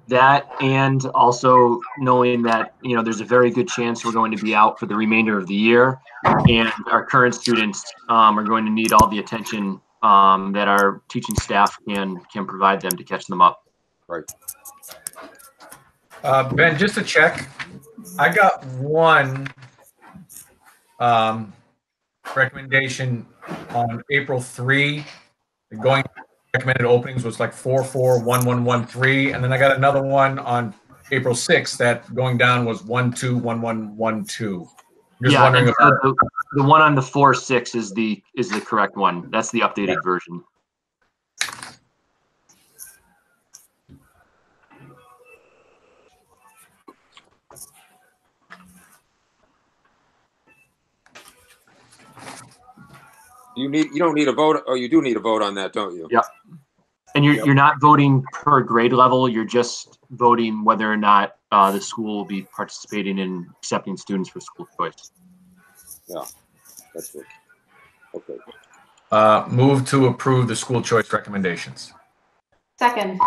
That and also knowing that, you know, there's a very good chance we're going to be out for the remainder of the year. And our current students um, are going to need all the attention um, that our teaching staff can can provide them to catch them up. Right. Uh, Ben, just to check, I got one um, recommendation on April 3. The going recommended openings was like 441113. And then I got another one on April 6th that going down was 121112. Just yeah, wondering and if so the, the one on the four six is the is the correct one. That's the updated version. You need, you don't need a vote, or you do need a vote on that, don't you? Yeah. And you're, Yep. you're not voting per grade level, you're just voting whether or not uh, the school will be participating in accepting students for school choice. Yeah, that's it. Okay. uh, move to approve the school choice recommendations. Second,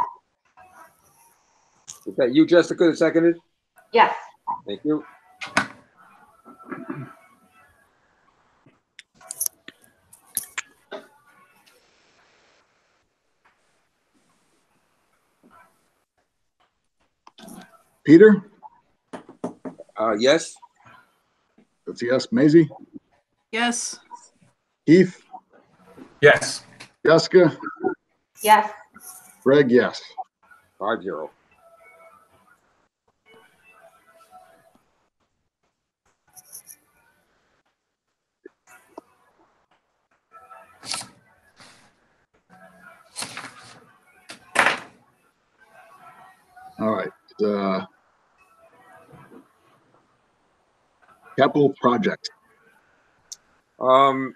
Is that you, Jessica, that seconded? yes. Thank you. Peter? Uh, yes? That's a yes. Maisie? Yes. Keith? Yes. Jessica? Yes. Greg, yes. Five zero. All right. Uh, capital project. Um,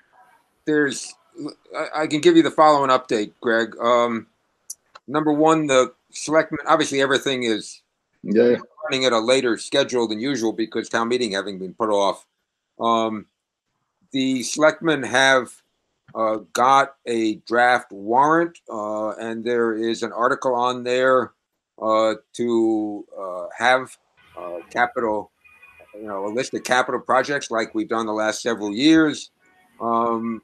there's, I, I can give you the following update, Greg. Um, number one, the selectmen, obviously everything is Yeah. running at a later schedule than usual because town meeting having been put off. Um, the selectmen have uh, got a draft warrant, uh, and there is an article on there uh, to uh, have uh, capital, you know, a list of capital projects like we've done the last several years. Um,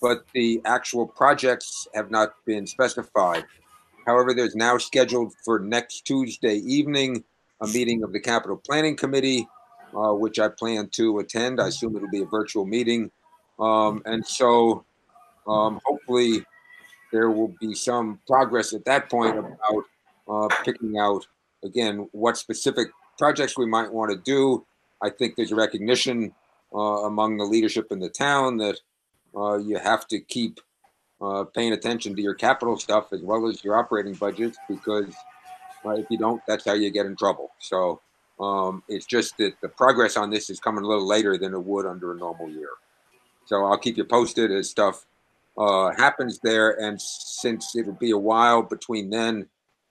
but the actual projects have not been specified. However, there's now scheduled for next Tuesday evening a meeting of the Capital Planning Committee, uh, which I plan to attend. I assume it'll be a virtual meeting. Um, and so um, hopefully there will be some progress at that point about uh, picking out, again, what specific projects we might want to do. I think there's a recognition uh, among the leadership in the town that uh, you have to keep uh, paying attention to your capital stuff as well as your operating budgets because uh, if you don't, that's how you get in trouble. So um, it's just that the progress on this is coming a little later than it would under a normal year. So I'll keep you posted as stuff uh, happens there. And since it'll be a while between then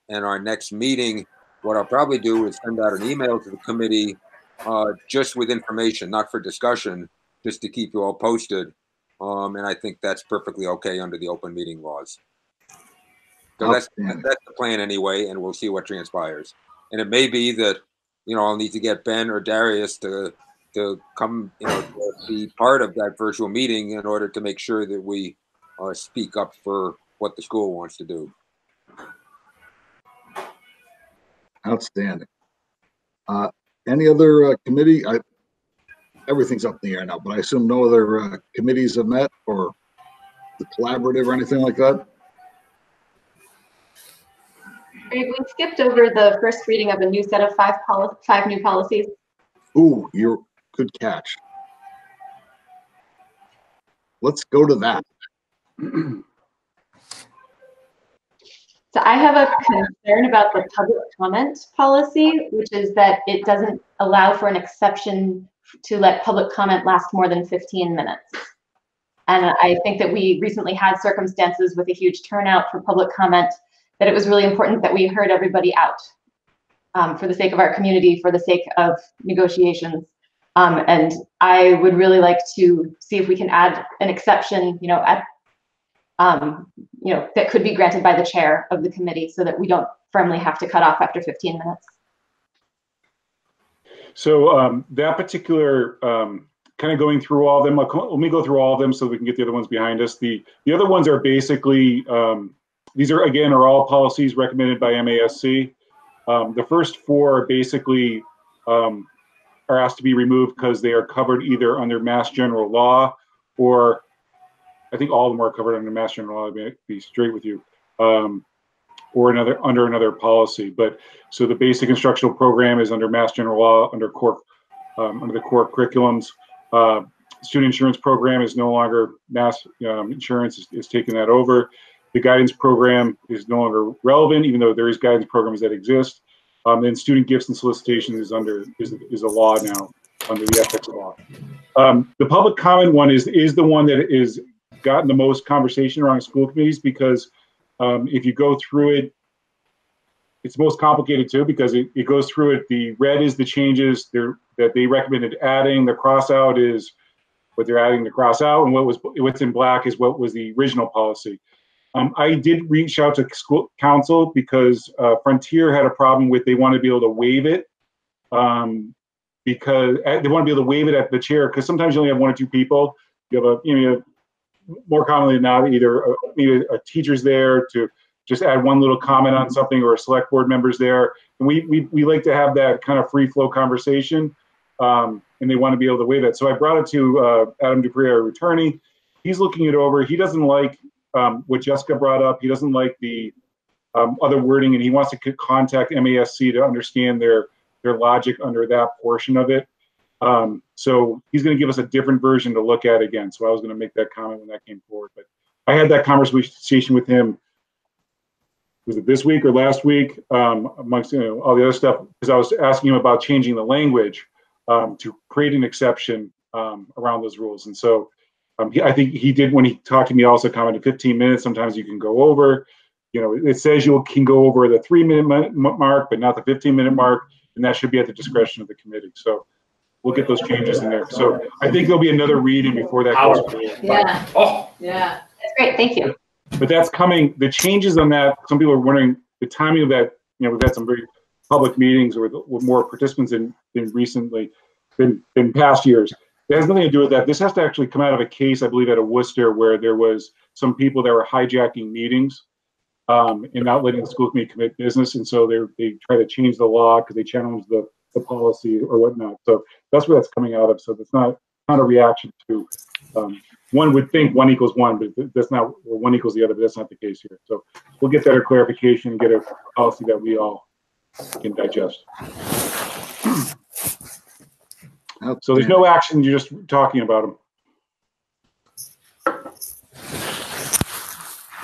and our next meeting, what I'll probably do is send out an email to the committee uh, just with information, not for discussion, just to keep you all posted. Um, and I think that's perfectly okay under the open meeting laws. So that's, that's the plan anyway, and we'll see what transpires. And it may be that, you know, I'll need to get Ben or Darius to, to come, you know, be part of that virtual meeting in order to make sure that we uh, speak up for what the school wants to do. Outstanding. Uh, any other uh, committee? I, everything's up in the air now, but I assume no other uh, committees have met or the collaborative or anything like that? We we skipped over the first reading of a new set of five poli, five new policies. Ooh, you're good catch. Let's go to that. So I have a concern about the public comment policy, which is that it doesn't allow for an exception to let public comment last more than 15 minutes. And I think that we recently had circumstances with a huge turnout for public comment, that it was really important that we heard everybody out um, for the sake of our community, for the sake of negotiations. Um, and I would really like to see if we can add an exception, you know, at um, you know, that could be granted by the chair of the committee so that we don't firmly have to cut off after 15 minutes. So um, that particular, um, kind of going through all of them, let me go through all of them so we can get the other ones behind us. The, the other ones are basically, um, these are, again, are all policies recommended by MASC. Um, the first four basically um, are asked to be removed because they are covered either under mass general law or I think all of them are covered under mass general law, to be- straight with you. Um, or another, under another policy. But, so the basic instructional program is under mass general law, under core, um, under the core curriculums. Uh, student insurance program is no longer mass, um, insurance is, is taking that over. The guidance program is no longer relevant, even though there is guidance programs that exist. Um, then student gifts and solicitation is under, is, is a law now, under the ethics law. Um, the public comment one is, is the one that is gotten the most conversation around school committees because um, if you go through it, it's most complicated too because it, it goes through it. The red is the changes that they recommended adding. The cross out is what they're adding. The cross out, and what was what's in black is what was the original policy. Um, I did reach out to school counsel because uh, Frontier had a problem with they want to be able to waive it um, because uh, they want to be able to waive it at the chair because sometimes you only have one or two people. You have a you know more commonly than not, either a, maybe a teacher's there to just add one little comment on something or a select board member's there. And we, we, we like to have that kind of free flow conversation. Um, and they want to be able to waive it. So I brought it to uh, Adam Dupree, our attorney. He's looking it over. He doesn't like um, what Jessica brought up. He doesn't like the um, other wording, and he wants to contact MASC to understand their their logic under that portion of it. Um, so he's going to give us a different version to look at again. So I was going to make that comment when that came forward. But I had that conversation with him. Was it this week or last week? Um, amongst you know all the other stuff, because I was asking him about changing the language um, to create an exception um, around those rules. And so um, he, I think he did when he talked to me. Also commented 15 minutes. Sometimes you can go over. You know, it says you can go over the three minute mark, but not the 15 minute mark, and that should be at the discretion of the committee. So we'll get those changes in there. So I think there'll be another reading before that goes. Yeah, Oh, yeah. That's great, thank you. But that's coming, the changes on that, some people are wondering the timing of that, you know, we've had some very public meetings with, with more participants in, in recently, than, in past years. It has nothing to do with that. This has to actually come out of a case, I believe, at a Worcester where there was some people that were hijacking meetings um, and not letting the school committee commit business. And so they, they try to change the law because they challenged the, the policy or whatnot. So that's where that's coming out of. So it's not, not a reaction to, um, one would think one equals one, but that's not, one equals the other, but that's not the case here. So we'll get better clarification, get a policy that we all can digest. So there's no action, you're just talking about them.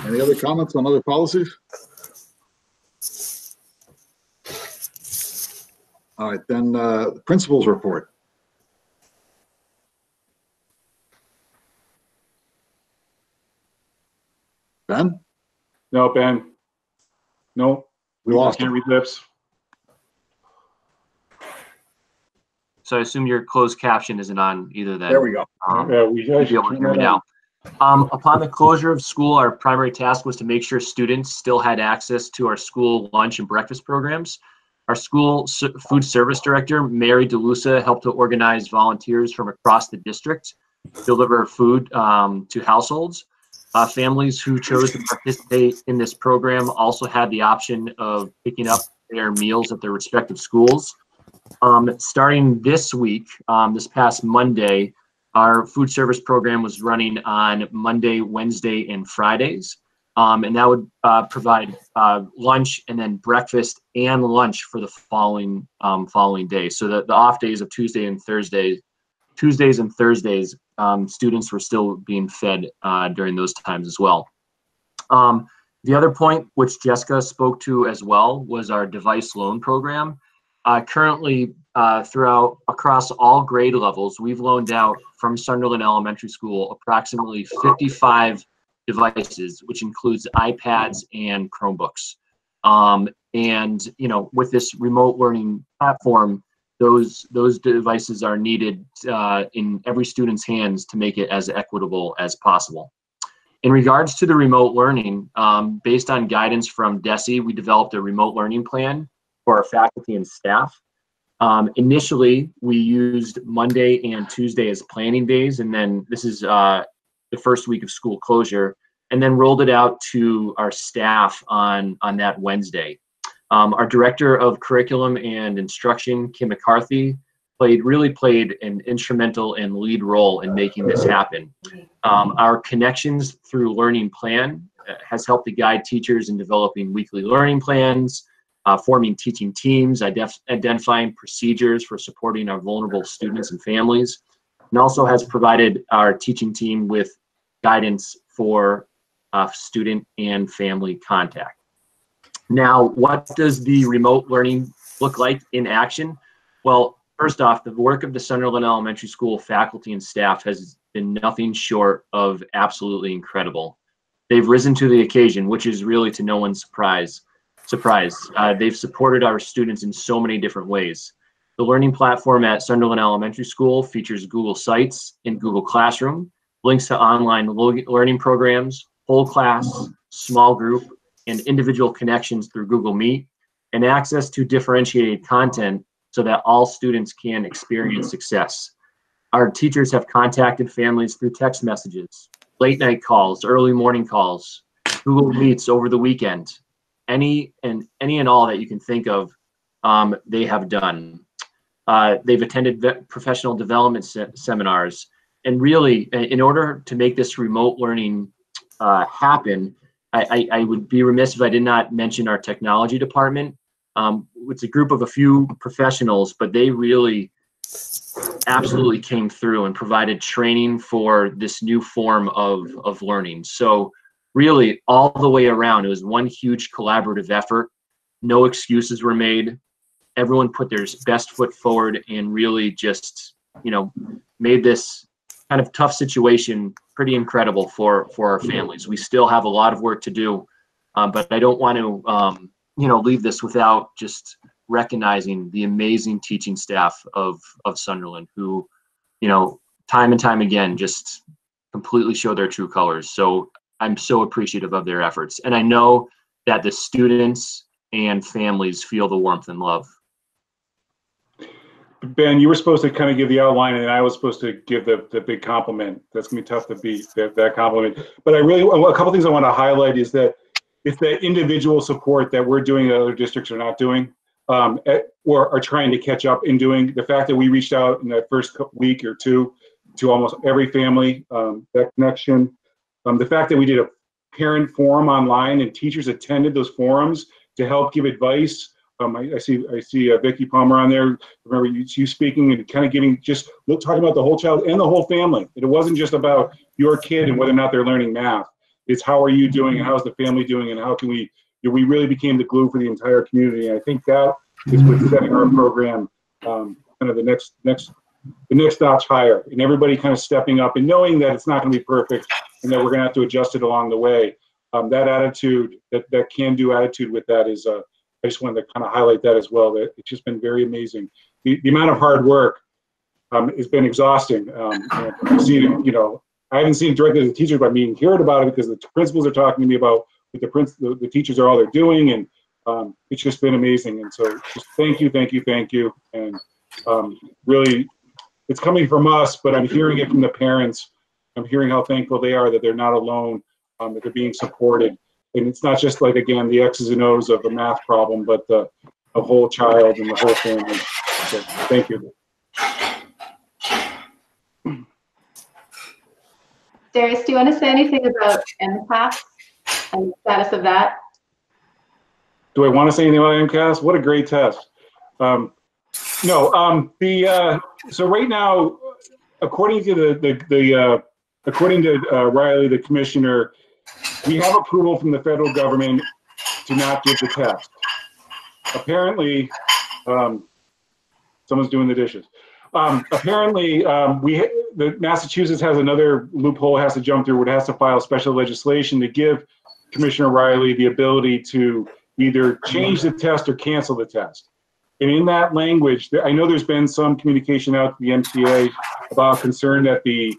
Any other comments on other policies? All right, then, uh, principals report. Ben, No, Ben? No? we lost Can't him. read lips. So I assume your closed caption isn't on either then. There we go. Um, Yeah, we, I You'll be should able to hear me now. Um, upon the closure of school, our primary task was to make sure students still had access to our school lunch and breakfast programs. Our school food service director, Mary DeLusa, helped to organize volunteers from across the district, deliver food um, to households. Uh, families who chose to participate in this program also had the option of picking up their meals at their respective schools. Um, starting this week, um, this past Monday, our food service program was running on Monday, Wednesday, and Fridays. Um, and that would uh, provide uh, lunch and then breakfast and lunch for the following um, following day. So that the off days of Tuesday and Thursday, Tuesdays and Thursdays, um, students were still being fed uh, during those times as well. Um, the other point, which Jessica spoke to as well, was our device loan program. Uh, currently, uh, throughout across all grade levels, we've loaned out from Sunderland Elementary School approximately 55 devices, which includes iPads and Chromebooks. Um, and you know, with this remote learning platform, those those devices are needed uh, in every student's hands to make it as equitable as possible. In regards to the remote learning, um, based on guidance from DESE, we developed a remote learning plan for our faculty and staff. Um, initially, we used Monday and Tuesday as planning days, and then this is uh, the first week of school closure, and then rolled it out to our staff on on that Wednesday. Um, our director of curriculum and instruction, Kim McCarthy, played really played an instrumental and lead role in making this happen. Um, our connections through Learning Plan uh, has helped to guide teachers in developing weekly learning plans, uh, forming teaching teams, idef- identifying procedures for supporting our vulnerable students and families, and also has provided our teaching team with guidance for uh, student and family contact. Now, what does the remote learning look like in action? Well, first off, the work of the Sunderland Elementary School faculty and staff has been nothing short of absolutely incredible. They've risen to the occasion, which is really to no one's surprise. Surprise. Uh, they've supported our students in so many different ways. The learning platform at Sunderland Elementary School features Google Sites and Google Classroom, links to online learning programs, whole class, small group, and individual connections through Google Meet, and access to differentiated content so that all students can experience success. Our teachers have contacted families through text messages, late night calls, early morning calls, Google Meets over the weekend. Any and any and all that you can think of, um, they have done. Uh, they've attended professional development se- seminars, and really, in order to make this remote learning uh, happen, I, I, I would be remiss if I did not mention our technology department. Um, it's a group of a few professionals, but they really absolutely came through and provided training for this new form of, of learning. So really all the way around, it was one huge collaborative effort. No excuses were made. Everyone put their best foot forward and really just, you know, made this kind of tough situation pretty incredible for, for our families. We still have a lot of work to do, um, but I don't want to, um, you know, leave this without just recognizing the amazing teaching staff of of Sunderland who, you know, time and time again just completely show their true colors. So I'm so appreciative of their efforts. And I know that the students and families feel the warmth and love. Ben, you were supposed to kind of give the outline and I was supposed to give the, the big compliment. That's gonna be tough to beat that, that compliment. But I really, a couple things I want to highlight is that it's that individual support that we're doing that other districts are not doing. Um, at- or are trying to catch up in doing. The fact that we reached out in that first week or two to almost every family, um, that connection. Um, the fact that we did a parent forum online and teachers attended those forums to help give advice Um, I, I see, I see uh, Vicky Palmer on there. Remember you, you speaking and kind of giving just look, talking about the whole child and the whole family. It wasn't just about your kid and whether or not they're learning math. It's how are you doing and how's the family doing and how can we, you know, we really became the glue for the entire community. And I think that is what's setting our program um, kind of the next, next, the next notch higher and everybody kind of stepping up and knowing that it's not going to be perfect and that we're going to have to adjust it along the way. Um, that attitude, that, that can do attitude with that is, uh, I just wanted to kind of highlight that as well. That it's just been very amazing. The, the amount of hard work um, has been exhausting. Um, I've seen you know, I haven't seen it directly as a teacher, but I mean, heard about it because the principals are talking to me about what the, prince, the, the teachers are all they're doing. And um, it's just been amazing. And so just thank you, thank you, thank you. And um, really, it's coming from us, but I'm hearing it from the parents. I'm hearing how thankful they are that they're not alone, um, that they're being supported. And it's not just like, again, the X's and O's of the math problem, but the, the whole child and the whole family. So, thank you. Darius, do you want to say anything about MCAS and the status of that? Do I want to say anything about MCAS? What a great test. Um, no, um, the, uh, so right now, according to the, the, the, uh, according to uh, Riley, the commissioner, we have approval from the federal government to not give the test. Apparently, um, someone's doing the dishes. Um, apparently, um, we the Massachusetts has another loophole has to jump through. It has to file special legislation to give Commissioner Riley the ability to either change the test or cancel the test. And in that language, I know there's been some communication out to the MTA about concern that the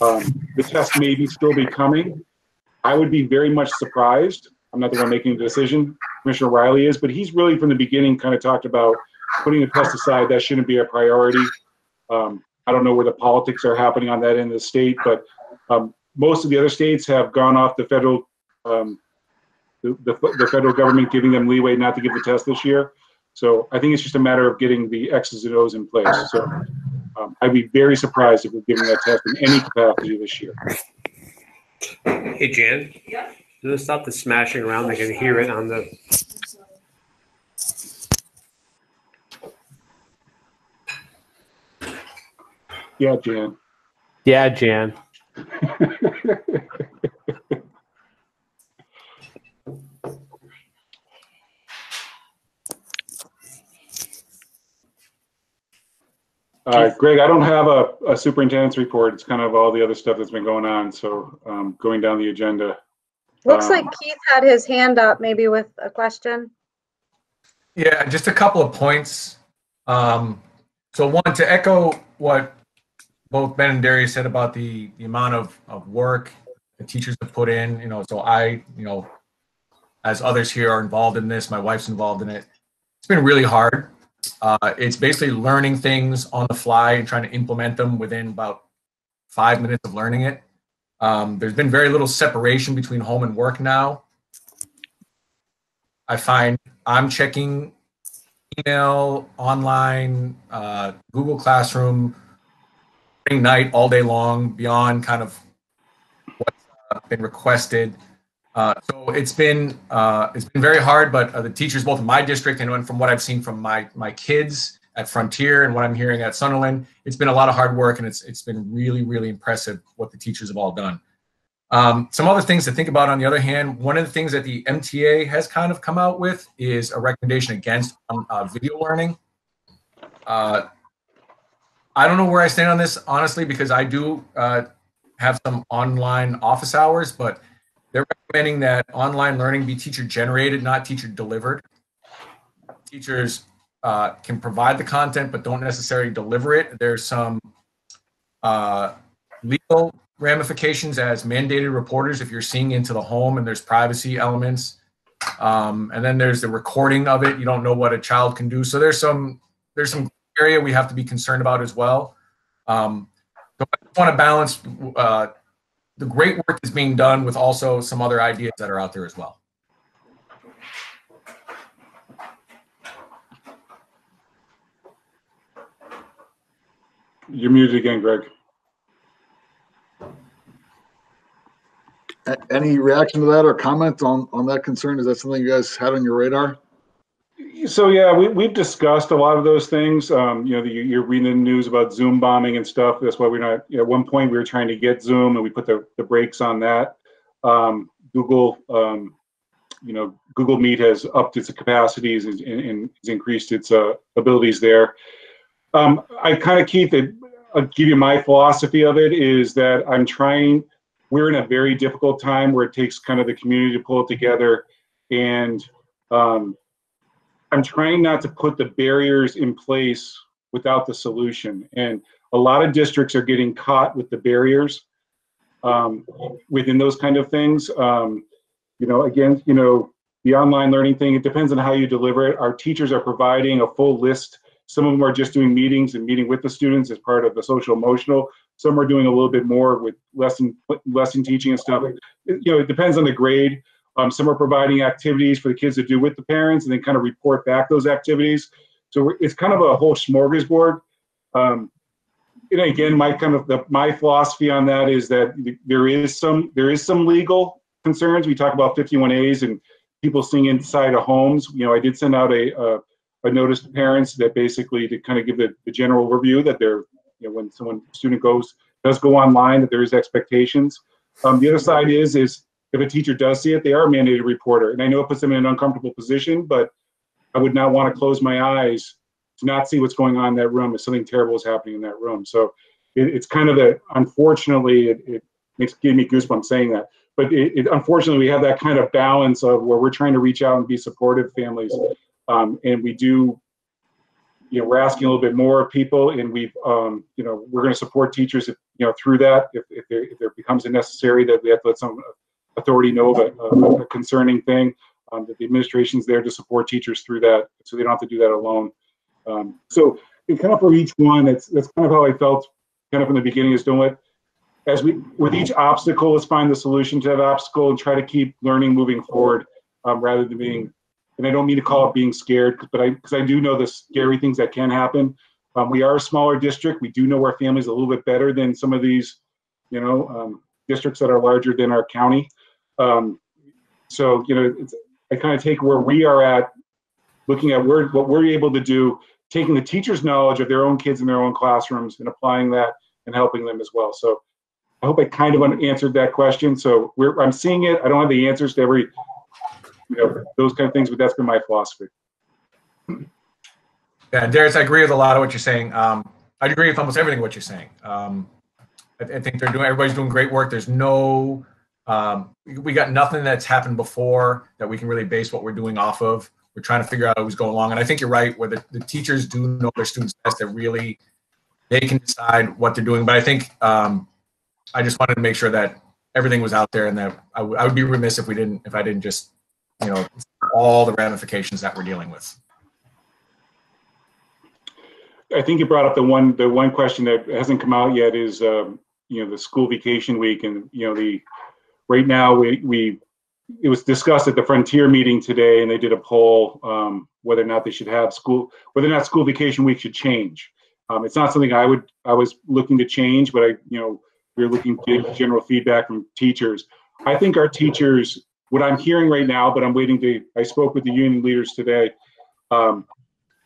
um, the test may be still be coming. I would be very much surprised. I'm not the one making the decision. Commissioner Riley is, but he's really from the beginning kind of talked about putting the test aside. That shouldn't be a priority. Um, I don't know where the politics are happening on that in the state, but um, most of the other states have gone off the federal, um, the, the, the, federal government giving them leeway not to give the test this year. So I think it's just a matter of getting the X's and O's in place. So um, I'd be very surprised if we're giving that test in any capacity this year. Hey, Jan. Yeah. Just stop the smashing around. I can hear it on the. Yeah, Jan. Yeah, Jan. Uh, Greg, I don't have a, a superintendent's report. It's kind of all the other stuff that's been going on. So um, going down the agenda. Looks Um, like Keith had his hand up, maybe with a question. Yeah, just a couple of points. Um, so one, to echo what both Ben and Darius said about the, the amount of, of work the teachers have put in, you know, so I, you know, as others here are involved in this, my wife's involved in it. It's been really hard. Uh, it's basically learning things on the fly and trying to implement them within about five minutes of learning it. Um, there's been very little separation between home and work now. I find I'm checking email, online, uh, Google Classroom, night, all day long, beyond kind of what's uh, been requested. Uh, so it's been uh, it's been very hard, but uh, the teachers, both in my district and from what I've seen from my my kids at Frontier and what I'm hearing at Sunderland, it's been a lot of hard work, and it's it's been really really impressive what the teachers have all done. Um, some other things to think about on the other hand, one of the things that the MTA has kind of come out with is a recommendation against um, uh, video learning. Uh, I don't know where I stand on this honestly because I do have some online office hours, but they're recommending that online learning be teacher generated, not teacher delivered. Teachers uh, can provide the content, but don't necessarily deliver it. There's some uh, legal ramifications as mandated reporters if you're seeing into the home and there's privacy elements. Um, and then there's the recording of it. You don't know what a child can do. So there's some there's some area we have to be concerned about as well. Um, so I want to balance uh, the great work is being done with also some other ideas that are out there as well. You're muted again, Greg. A- Any reaction to that or comment on, on that concern? Is that something you guys had on your radar? So yeah, we, we've discussed a lot of those things. Um, you know, the, you're reading the news about Zoom bombing and stuff. That's why we're not, you know, at one point we were trying to get Zoom and we put the, the brakes on that. Um, Google, um, you know, Google Meet has upped its capacities and, and, and has increased its uh, abilities there. Um, I kind of keep it, I'll give you my philosophy of it is that I'm trying, we're in a very difficult time where it takes kind of the community to pull it together. And um, I'm trying not to put the barriers in place without the solution. And a lot of districts are getting caught with the barriers um, within those kind of things. Um, you know, again, you know, the online learning thing, it depends on how you deliver it. Our teachers are providing a full list. Some of them are just doing meetings and meeting with the students as part of the social emotional. Some are doing a little bit more with lesson lesson teaching and stuff. You know, it depends on the grade. Um, some are providing activities for the kids to do with the parents and then kind of report back those activities. So it's kind of a whole smorgasbord. Um, and again, my kind of the, my philosophy on that is that there is some there is some legal concerns. We talk about 51As and people seeing inside of homes. You know, I did send out a a, a notice to parents that basically to kind of give the, the general review that they're you know when someone student goes does go online that there is expectations. Um, the other side is is if a teacher does see it, they are a mandated reporter, and I know it puts them in an uncomfortable position, but I would not want to close my eyes to not see what's going on in that room if something terrible is happening in that room. So it, it's kind of the unfortunately it, it makes give me goosebumps saying that. But it, it, unfortunately we have that kind of balance of where we're trying to reach out and be supportive families, um, and we do. You know, we're asking a little bit more of people, and we've, um, you know, we're going to support teachers, if, you know, through that. If if there, if there becomes a necessary that we have to let some authority know of a, a, concerning thing, um, that the administration's there to support teachers through that, so they don't have to do that alone. Um, so and kind of for each one, that's that's kind of how I felt kind of from the beginning is doing it. As we with each obstacle, let's find the solution to that obstacle and try to keep learning moving forward um, rather than being. And I don't mean to call it being scared, but I because I do know the scary things that can happen. Um, we are a smaller district. We do know our families a little bit better than some of these, you know, um, districts that are larger than our county. Um, so you know, I kind of take where we are at, looking at where what we're able to do taking the teacher's knowledge of their own kids in their own classrooms and applying that and helping them as well. So I hope I kind of answered that question. So I'm seeing it. I don't have the answers to every, you know, those kind of things, but that's been my philosophy. Yeah, Darius, I agree with a lot of what you're saying. Um, I agree with almost everything what you're saying. Um, I, I, think they're doing. Everybody's doing great work. There's no. Um, we got nothing that's happened before that we can really base what we're doing off of. We're trying to figure out who's going along. And I think you're right, where the, the teachers do know their students best. That really they can decide what they're doing. But I think um, I just wanted to make sure that everything was out there, and that I, w- I would be remiss if we didn't, if I didn't just, you know, all the ramifications that we're dealing with. I think you brought up the one, the one question that hasn't come out yet is, um, you know, the school vacation week, and you know, the right now we we it was discussed at the Frontier meeting today, and they did a poll um, whether or not they should have school, whether or not school vacation week should change. Um, it's not something I would, I was looking to change, but I, you know, we are looking to get general feedback from teachers. I think our teachers, what I'm hearing right now, but I'm waiting to, I spoke with the union leaders today, um,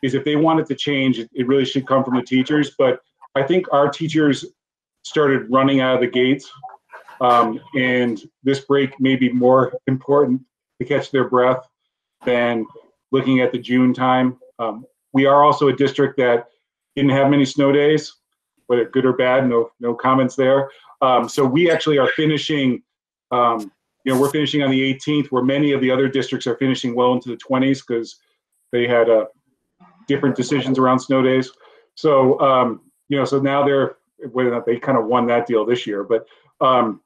is if they wanted to change, it really should come from the teachers. But I think our teachers started running out of the gates um, and this break may be more important to catch their breath than looking at the June time. Um, we are also a district that didn't have many snow days, whether good or bad, no no comments there. Um, so we actually are finishing, um, you know, we're finishing on the 18th, where many of the other districts are finishing well into the 20s because they had uh, different decisions around snow days. So um, you know, so now they're whether or not they kind of won that deal this year, but um,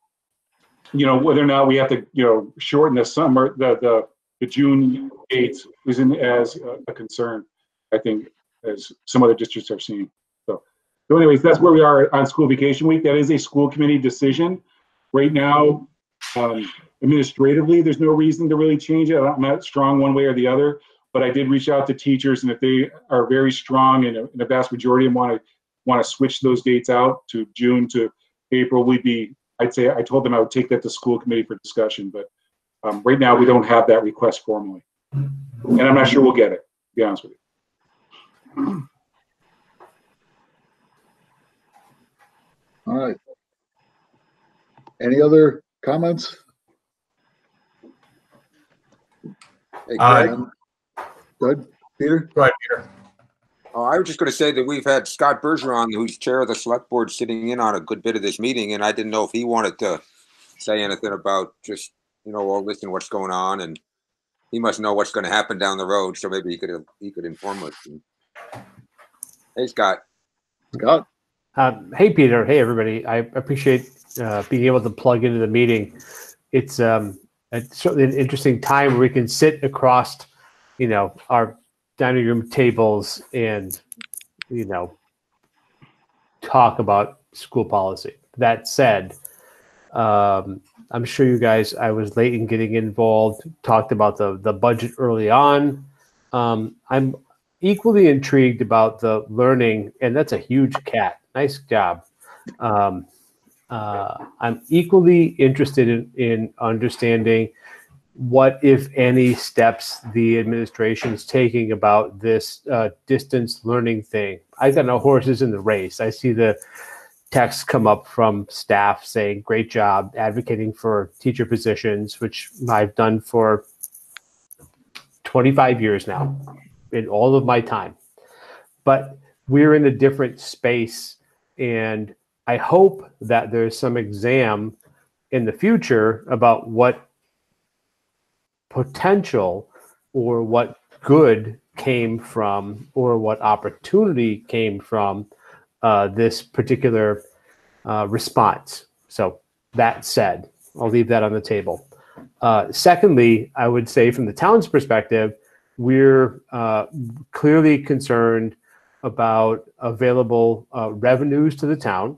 you know, whether or not we have to, you know, shorten the summer, the the, the June dates isn't as a, a concern, I think, as some other districts are seeing. So, so anyways, that's where we are on school vacation week. That is a school committee decision. Right now, um, administratively, there's no reason to really change it. I'm not strong one way or the other, but I did reach out to teachers, and if they are very strong and a, and a vast majority of them want to want to switch those dates out to June to April, we'd be I'd say I told them I would take that to school committee for discussion, but um, right now we don't have that request formally, and I'm not sure we'll get it. be honest with you. All right. Any other comments? Hey, Uh, Greg, Good, Peter? Go ahead, Peter. Oh, I was just going to say that we've had Scott Bergeron, who's chair of the select board, sitting in on a good bit of this meeting, and I didn't know if he wanted to say anything about just, you know, all this and what's going on, and he must know what's going to happen down the road, so maybe he could, he could inform us. Hey, Scott. Scott? Um, hey, Peter. Hey, everybody. I appreciate uh, being able to plug into the meeting. It's um, it's certainly an interesting time where we can sit across, you know, our dining room tables and, you know, talk about school policy. That said, um, I'm sure you guys, I was late in getting involved, talked about the, the budget early on. Um, I'm equally intrigued about the learning, and that's a huge cat. Nice job. Um, uh, I'm equally interested in, in understanding what, if any, steps the administration is taking about this uh, distance learning thing. I got no horses in the race. I see the texts come up from staff saying, "Great job advocating for teacher positions," which I've done for 25 years now in all of my time. But we're in a different space, and I hope that there's some exam in the future about what potential or what good came from or what opportunity came from uh, this particular uh, response. So, that said, I'll leave that on the table. Uh, secondly, I would say from the town's perspective, we're uh, clearly concerned about available uh, revenues to the town,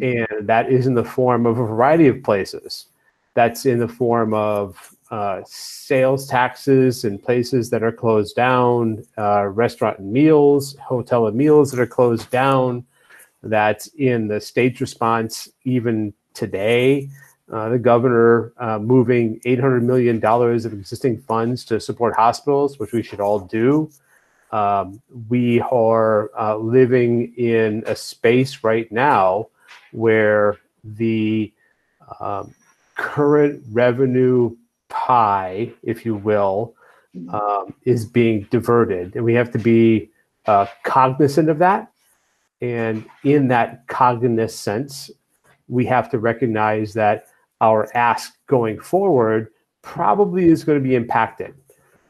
and that is in the form of a variety of places. That's in the form of uh, sales taxes in places that are closed down, uh, restaurant and meals, hotel and meals that are closed down. That's in the state's response even today. Uh, the governor uh, moving $800 million of existing funds to support hospitals, which we should all do. Um, we are uh, living in a space right now where the um, current revenue pie, if you will, um, is being diverted. And we have to be uh, cognizant of that. And in that cognizance, we have to recognize that our ask going forward probably is going to be impacted.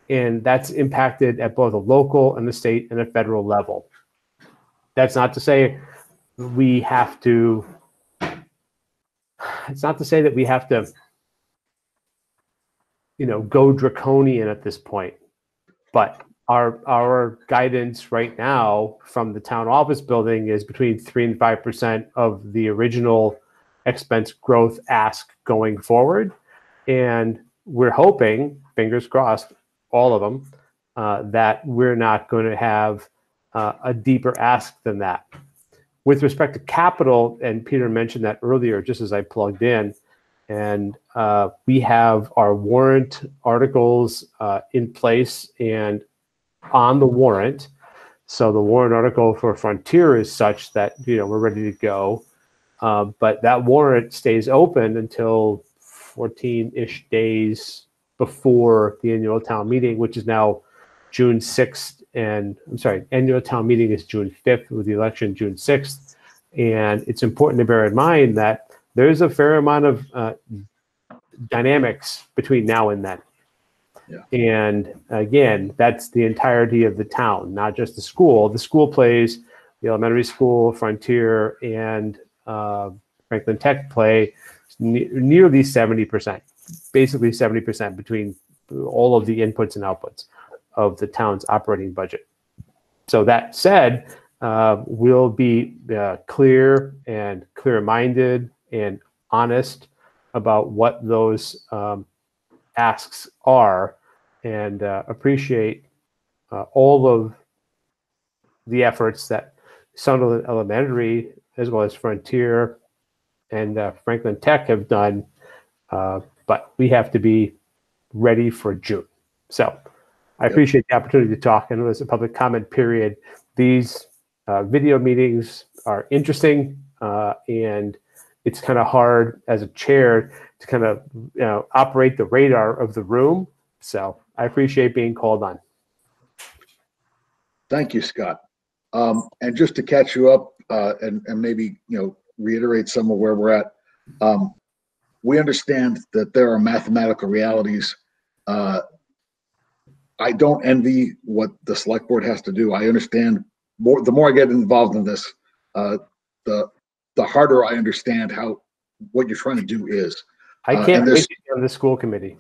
And that's impacted at both a local and the state and a federal level. That's not to say we have to, it's not to say that we have to, you know, go draconian at this point. But our our guidance right now from the town office building is between three and five percent of the original expense growth ask going forward. And we're hoping, fingers crossed, all of them, uh, that we're not going to have uh, a deeper ask than that. With respect to capital, and Peter mentioned that earlier, just as I plugged in, and uh, we have our warrant articles uh, in place and on the warrant. So the warrant article for Frontier is such that you know we're ready to go. Uh, but that warrant stays open until 14-ish days before the annual town meeting, which is now June 6th. And I'm sorry, annual town meeting is June 5th with the election June 6th. And it's important to bear in mind that there's a fair amount of uh, dynamics between now and then. Yeah. And again, that's the entirety of the town, not just the school. The school plays, the elementary school, Frontier, and uh, Franklin Tech play ne- nearly 70%, basically 70% between all of the inputs and outputs of the town's operating budget. So that said, uh, we'll be uh, clear and clear-minded and honest about what those um, asks are and uh, appreciate uh, all of the efforts that Sunderland Elementary as well as Frontier and uh, Franklin Tech have done. Uh, but we have to be ready for June. So I appreciate the opportunity to talk and as a public comment period. These uh, video meetings are interesting uh, and it's kind of hard as a chair to kind of you know operate the radar of the room. So I appreciate being called on. Thank you, Scott. Um, and just to catch you up, uh, and, and maybe, you know, reiterate some of where we're at. Um, we understand that there are mathematical realities. Uh, I don't envy what the select board has to do. I understand more, the more I get involved in this, uh, the, the harder I understand how, what you're trying to do is. I Uh, can't and wait there's- to be on the school committee.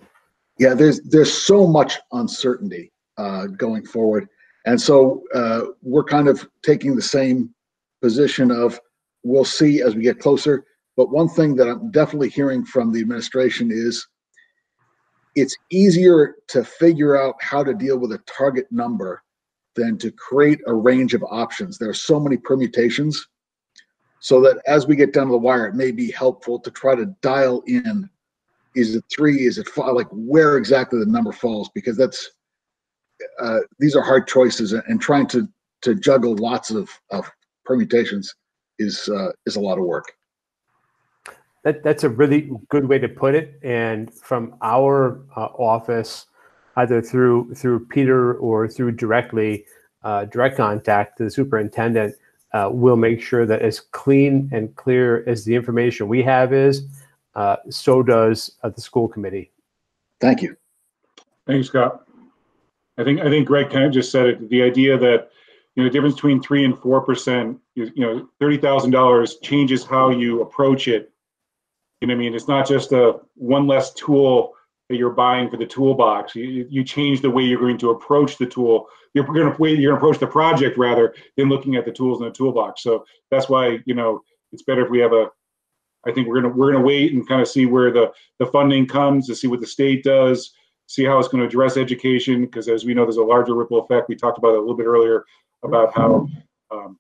Yeah, there's there's so much uncertainty uh, going forward, and so uh, we're kind of taking the same position of we'll see as we get closer. But one thing that I'm definitely hearing from the administration is it's easier to figure out how to deal with a target number than to create a range of options. There are so many permutations, so that as we get down to the wire, it may be helpful to try to dial in is it three is it five like where exactly the number falls because that's uh, these are hard choices and, trying to to juggle lots of, of permutations is uh, is a lot of work That, that's a really good way to put it. And from our uh, office, either through through Peter or through directly uh, direct contact to the superintendent, uh, we'll make sure that as clean and clear as the information we have is, uh, so does uh, the school committee. thank you Thanks, Scott. I think, I think Greg kind of just said it, the idea that, you know, the difference between three and four percent, you know, thirty thousand dollars changes how you approach it. You know what I mean? It's not just a one less tool that you're buying for the toolbox. You, you change the way you're going to approach the tool. You're going to, you're going to approach the project rather than looking at the tools in the toolbox. So that's why, you know, it's better if we have a, I think we're gonna, we're gonna wait and kind of see where the, the funding comes to see what the state does, see how it's going to address education, because as we know, there's a larger ripple effect. We talked about it a little bit earlier about how, um,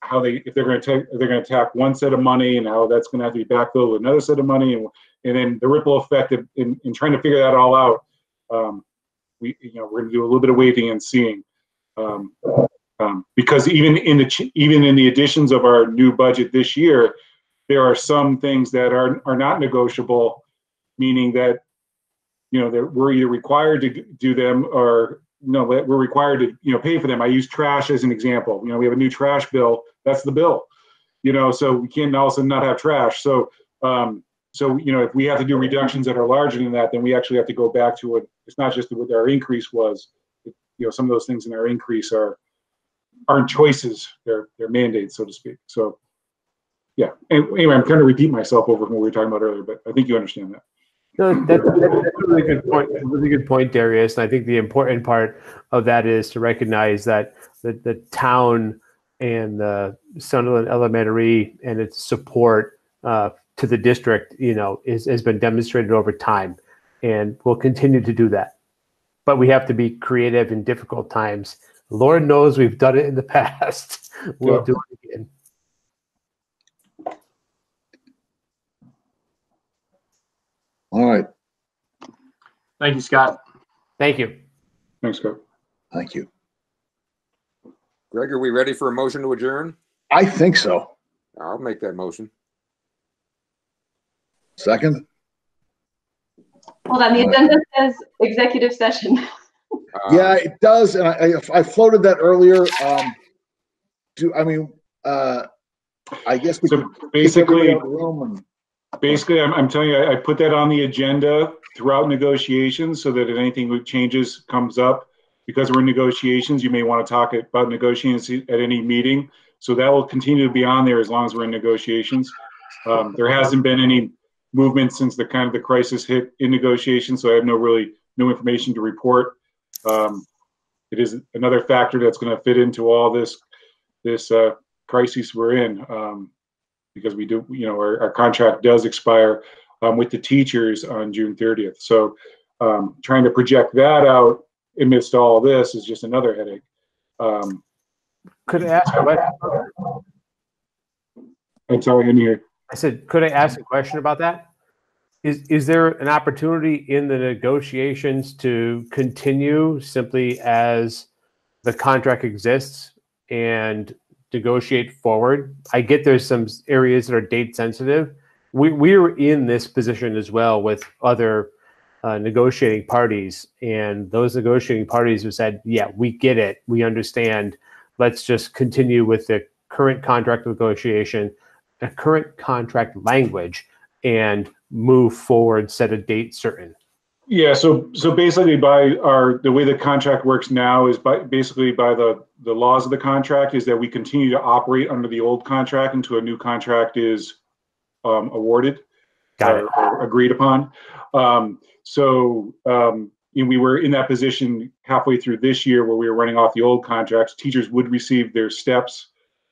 how they, if they're going to take, they're going to attack one set of money and how that's going to have to be backfilled with another set of money. And, and then the ripple effect in, in trying to figure that all out, um, we, you know, we're going to do a little bit of waiting and seeing. Um, um, because even in the, even in the additions of our new budget this year, there are some things that are, are not negotiable, meaning that you know, that we're either required to do them or, no, we're required to, you know, pay for them. I use trash as an example. You know, we have a new trash bill, that's the bill. You know, so we can't all of a sudden not have trash. So, um, so, you know, if we have to do reductions that are larger than that, then we actually have to go back to it. It's not just what our increase was. You know, some of those things in our increase are, aren't choices, they're, they're mandates, so to speak. So, yeah, anyway, I'm kind of repeating myself over from what we were talking about earlier, but I think you understand that. No, that, that- that's a really good point. a Really good point, Darius. And I think the important part of that is to recognize that the, the town and the Sunderland Elementary and its support uh, to the district, you know, is, has been demonstrated over time, and will continue to do that. But we have to be creative in difficult times. Lord knows we've done it in the past. We'll Yeah. do it again. all right Thank you, Scott. Thank you. Thanks, Scott. thank you Greg, are we ready for a motion to adjourn? i think so I'll make that motion. second Hold on, the agenda says executive session. Yeah it does and i i I floated that earlier um do i mean uh i guess we So could kick everybody basically, out of the room and basically, I'm, I'm telling you, I, I put that on the agenda throughout negotiations so that if anything with changes comes up, because we're in negotiations, you may want to talk about negotiations at any meeting. So that will continue to be on there as long as we're in negotiations. Um, there hasn't been any movement since the kind of the crisis hit in negotiations, so I have no really, no information to report. Um, it is another factor that's going to fit into all this, this, uh, crisis we're in. Um, because we do, you know, our, our contract does expire um, with the teachers on June 30th. So um, trying to project that out amidst all this is just another headache. Um, Could I ask a question? that's all I can hear. I said, could I ask a question about that? Is, is there an opportunity in the negotiations to continue simply as the contract exists and negotiate forward? I get there's some areas that are date sensitive. We, we're in this position as well with other uh, negotiating parties, and those negotiating parties have said, yeah, we get it, we understand. Let's just continue with the current contract negotiation, the current contract language, and move forward, set a date certain. Yeah, so, so basically by our, the way the contract works now is by, basically by the, the laws of the contract is that we continue to operate under the old contract until a new contract is um, awarded. Or- or Agreed upon. Um, so, um, we were in that position halfway through this year where we were running off the old contracts. Teachers would receive their steps.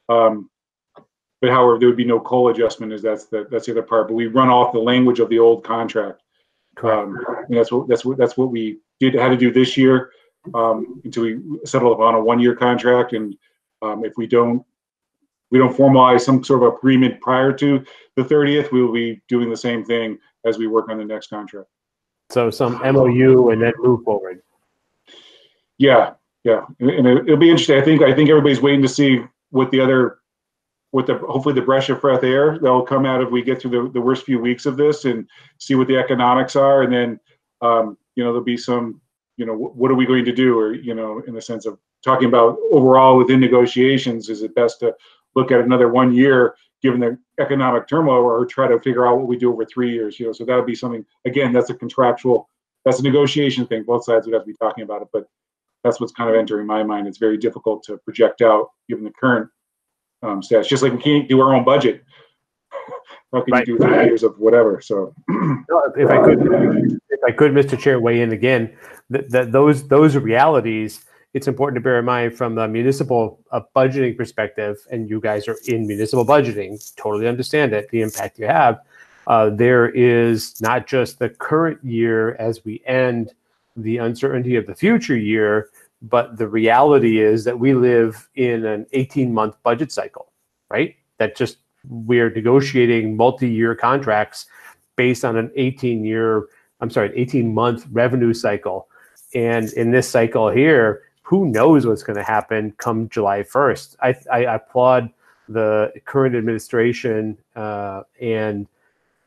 Um, but however, there would be no COLA adjustment is that's the, that's the other part, but we run off the language of the old contract. Um, and that's what, that's what, that's what we did, had to do this year, um, until we settle upon a one-year contract. And, um, if we don't, we don't formalize some sort of agreement prior to the thirtieth, we will be doing the same thing as we work on the next contract. So some MOU and then move forward. Yeah, yeah, and and it- it'll be interesting. I think, I think everybody's waiting to see what the other, what the, hopefully the Brescia Freth Air, that'll come out if we get through the, the worst few weeks of this and see what the economics are. And then, um, you know, there'll be some, you know, wh- what are we going to do? Or, you know, in the sense of talking about overall within negotiations, is it best to look at another one year, given the economic turmoil, or try to figure out what we do over three years, you know? So that would be something, again, that's a contractual, that's a negotiation thing. Both sides would have to be talking about it, but that's what's kind of entering my mind. It's very difficult to project out given the current um, status. Just like we can't do our own budget. How can Right. you do three years of whatever? So No, If I could, if I could, Mr. Chair, weigh in again, that, that those, those realities, it's important to bear in mind from the municipal uh, budgeting perspective, and you guys are in municipal budgeting, totally understand it, the impact you have. Uh, there is not just the current year as we end the uncertainty of the future year, but the reality is that we live in an 18 month budget cycle, right? That just, we're negotiating multi-year contracts based on an 18 year, I'm sorry, 18 month revenue cycle. And in this cycle here, who knows what's going to happen come July 1st? I, I applaud the current administration uh, and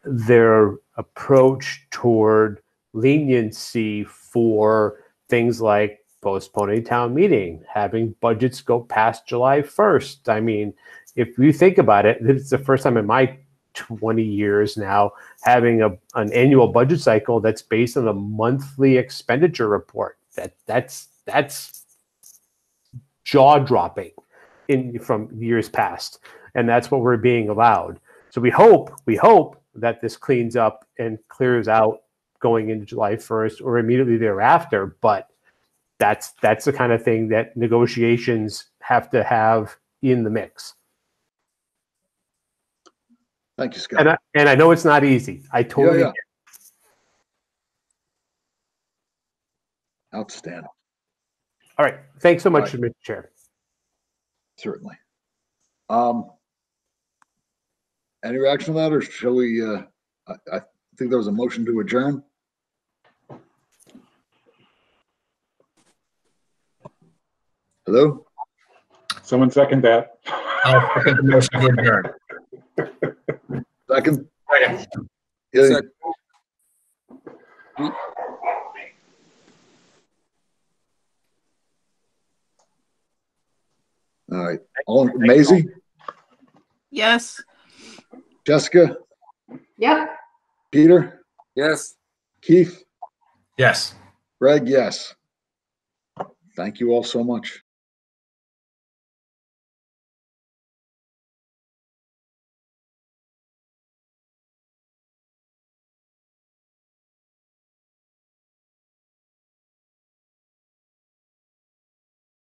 their approach toward leniency for things like postponing town meeting, having budgets go past July 1st. I mean, if you think about it, it's the first time in my 20 years now having a, an annual budget cycle that's based on a monthly expenditure report. That that's that's jaw dropping in from years past, and that's what we're being allowed. So we hope we hope that this cleans up and clears out going into July 1st or immediately thereafter. But that's that's the kind of thing that negotiations have to have in the mix. Thank you, Scott. And I, and I know it's not easy. I totally yeah. Outstanding, All right. Thanks so much, Right. Mr. Chair. certainly. Um, any reaction to that, or shall we, uh, I, I think there was a motion to adjourn? Hello? someone second that. I'll second the motion to adjourn. Second? Second. Yeah, Second. All right, all, Maisie, Yes. Jessica, Yep. Peter, Yes. Keith, Yes. Greg, yes. Thank you all so much.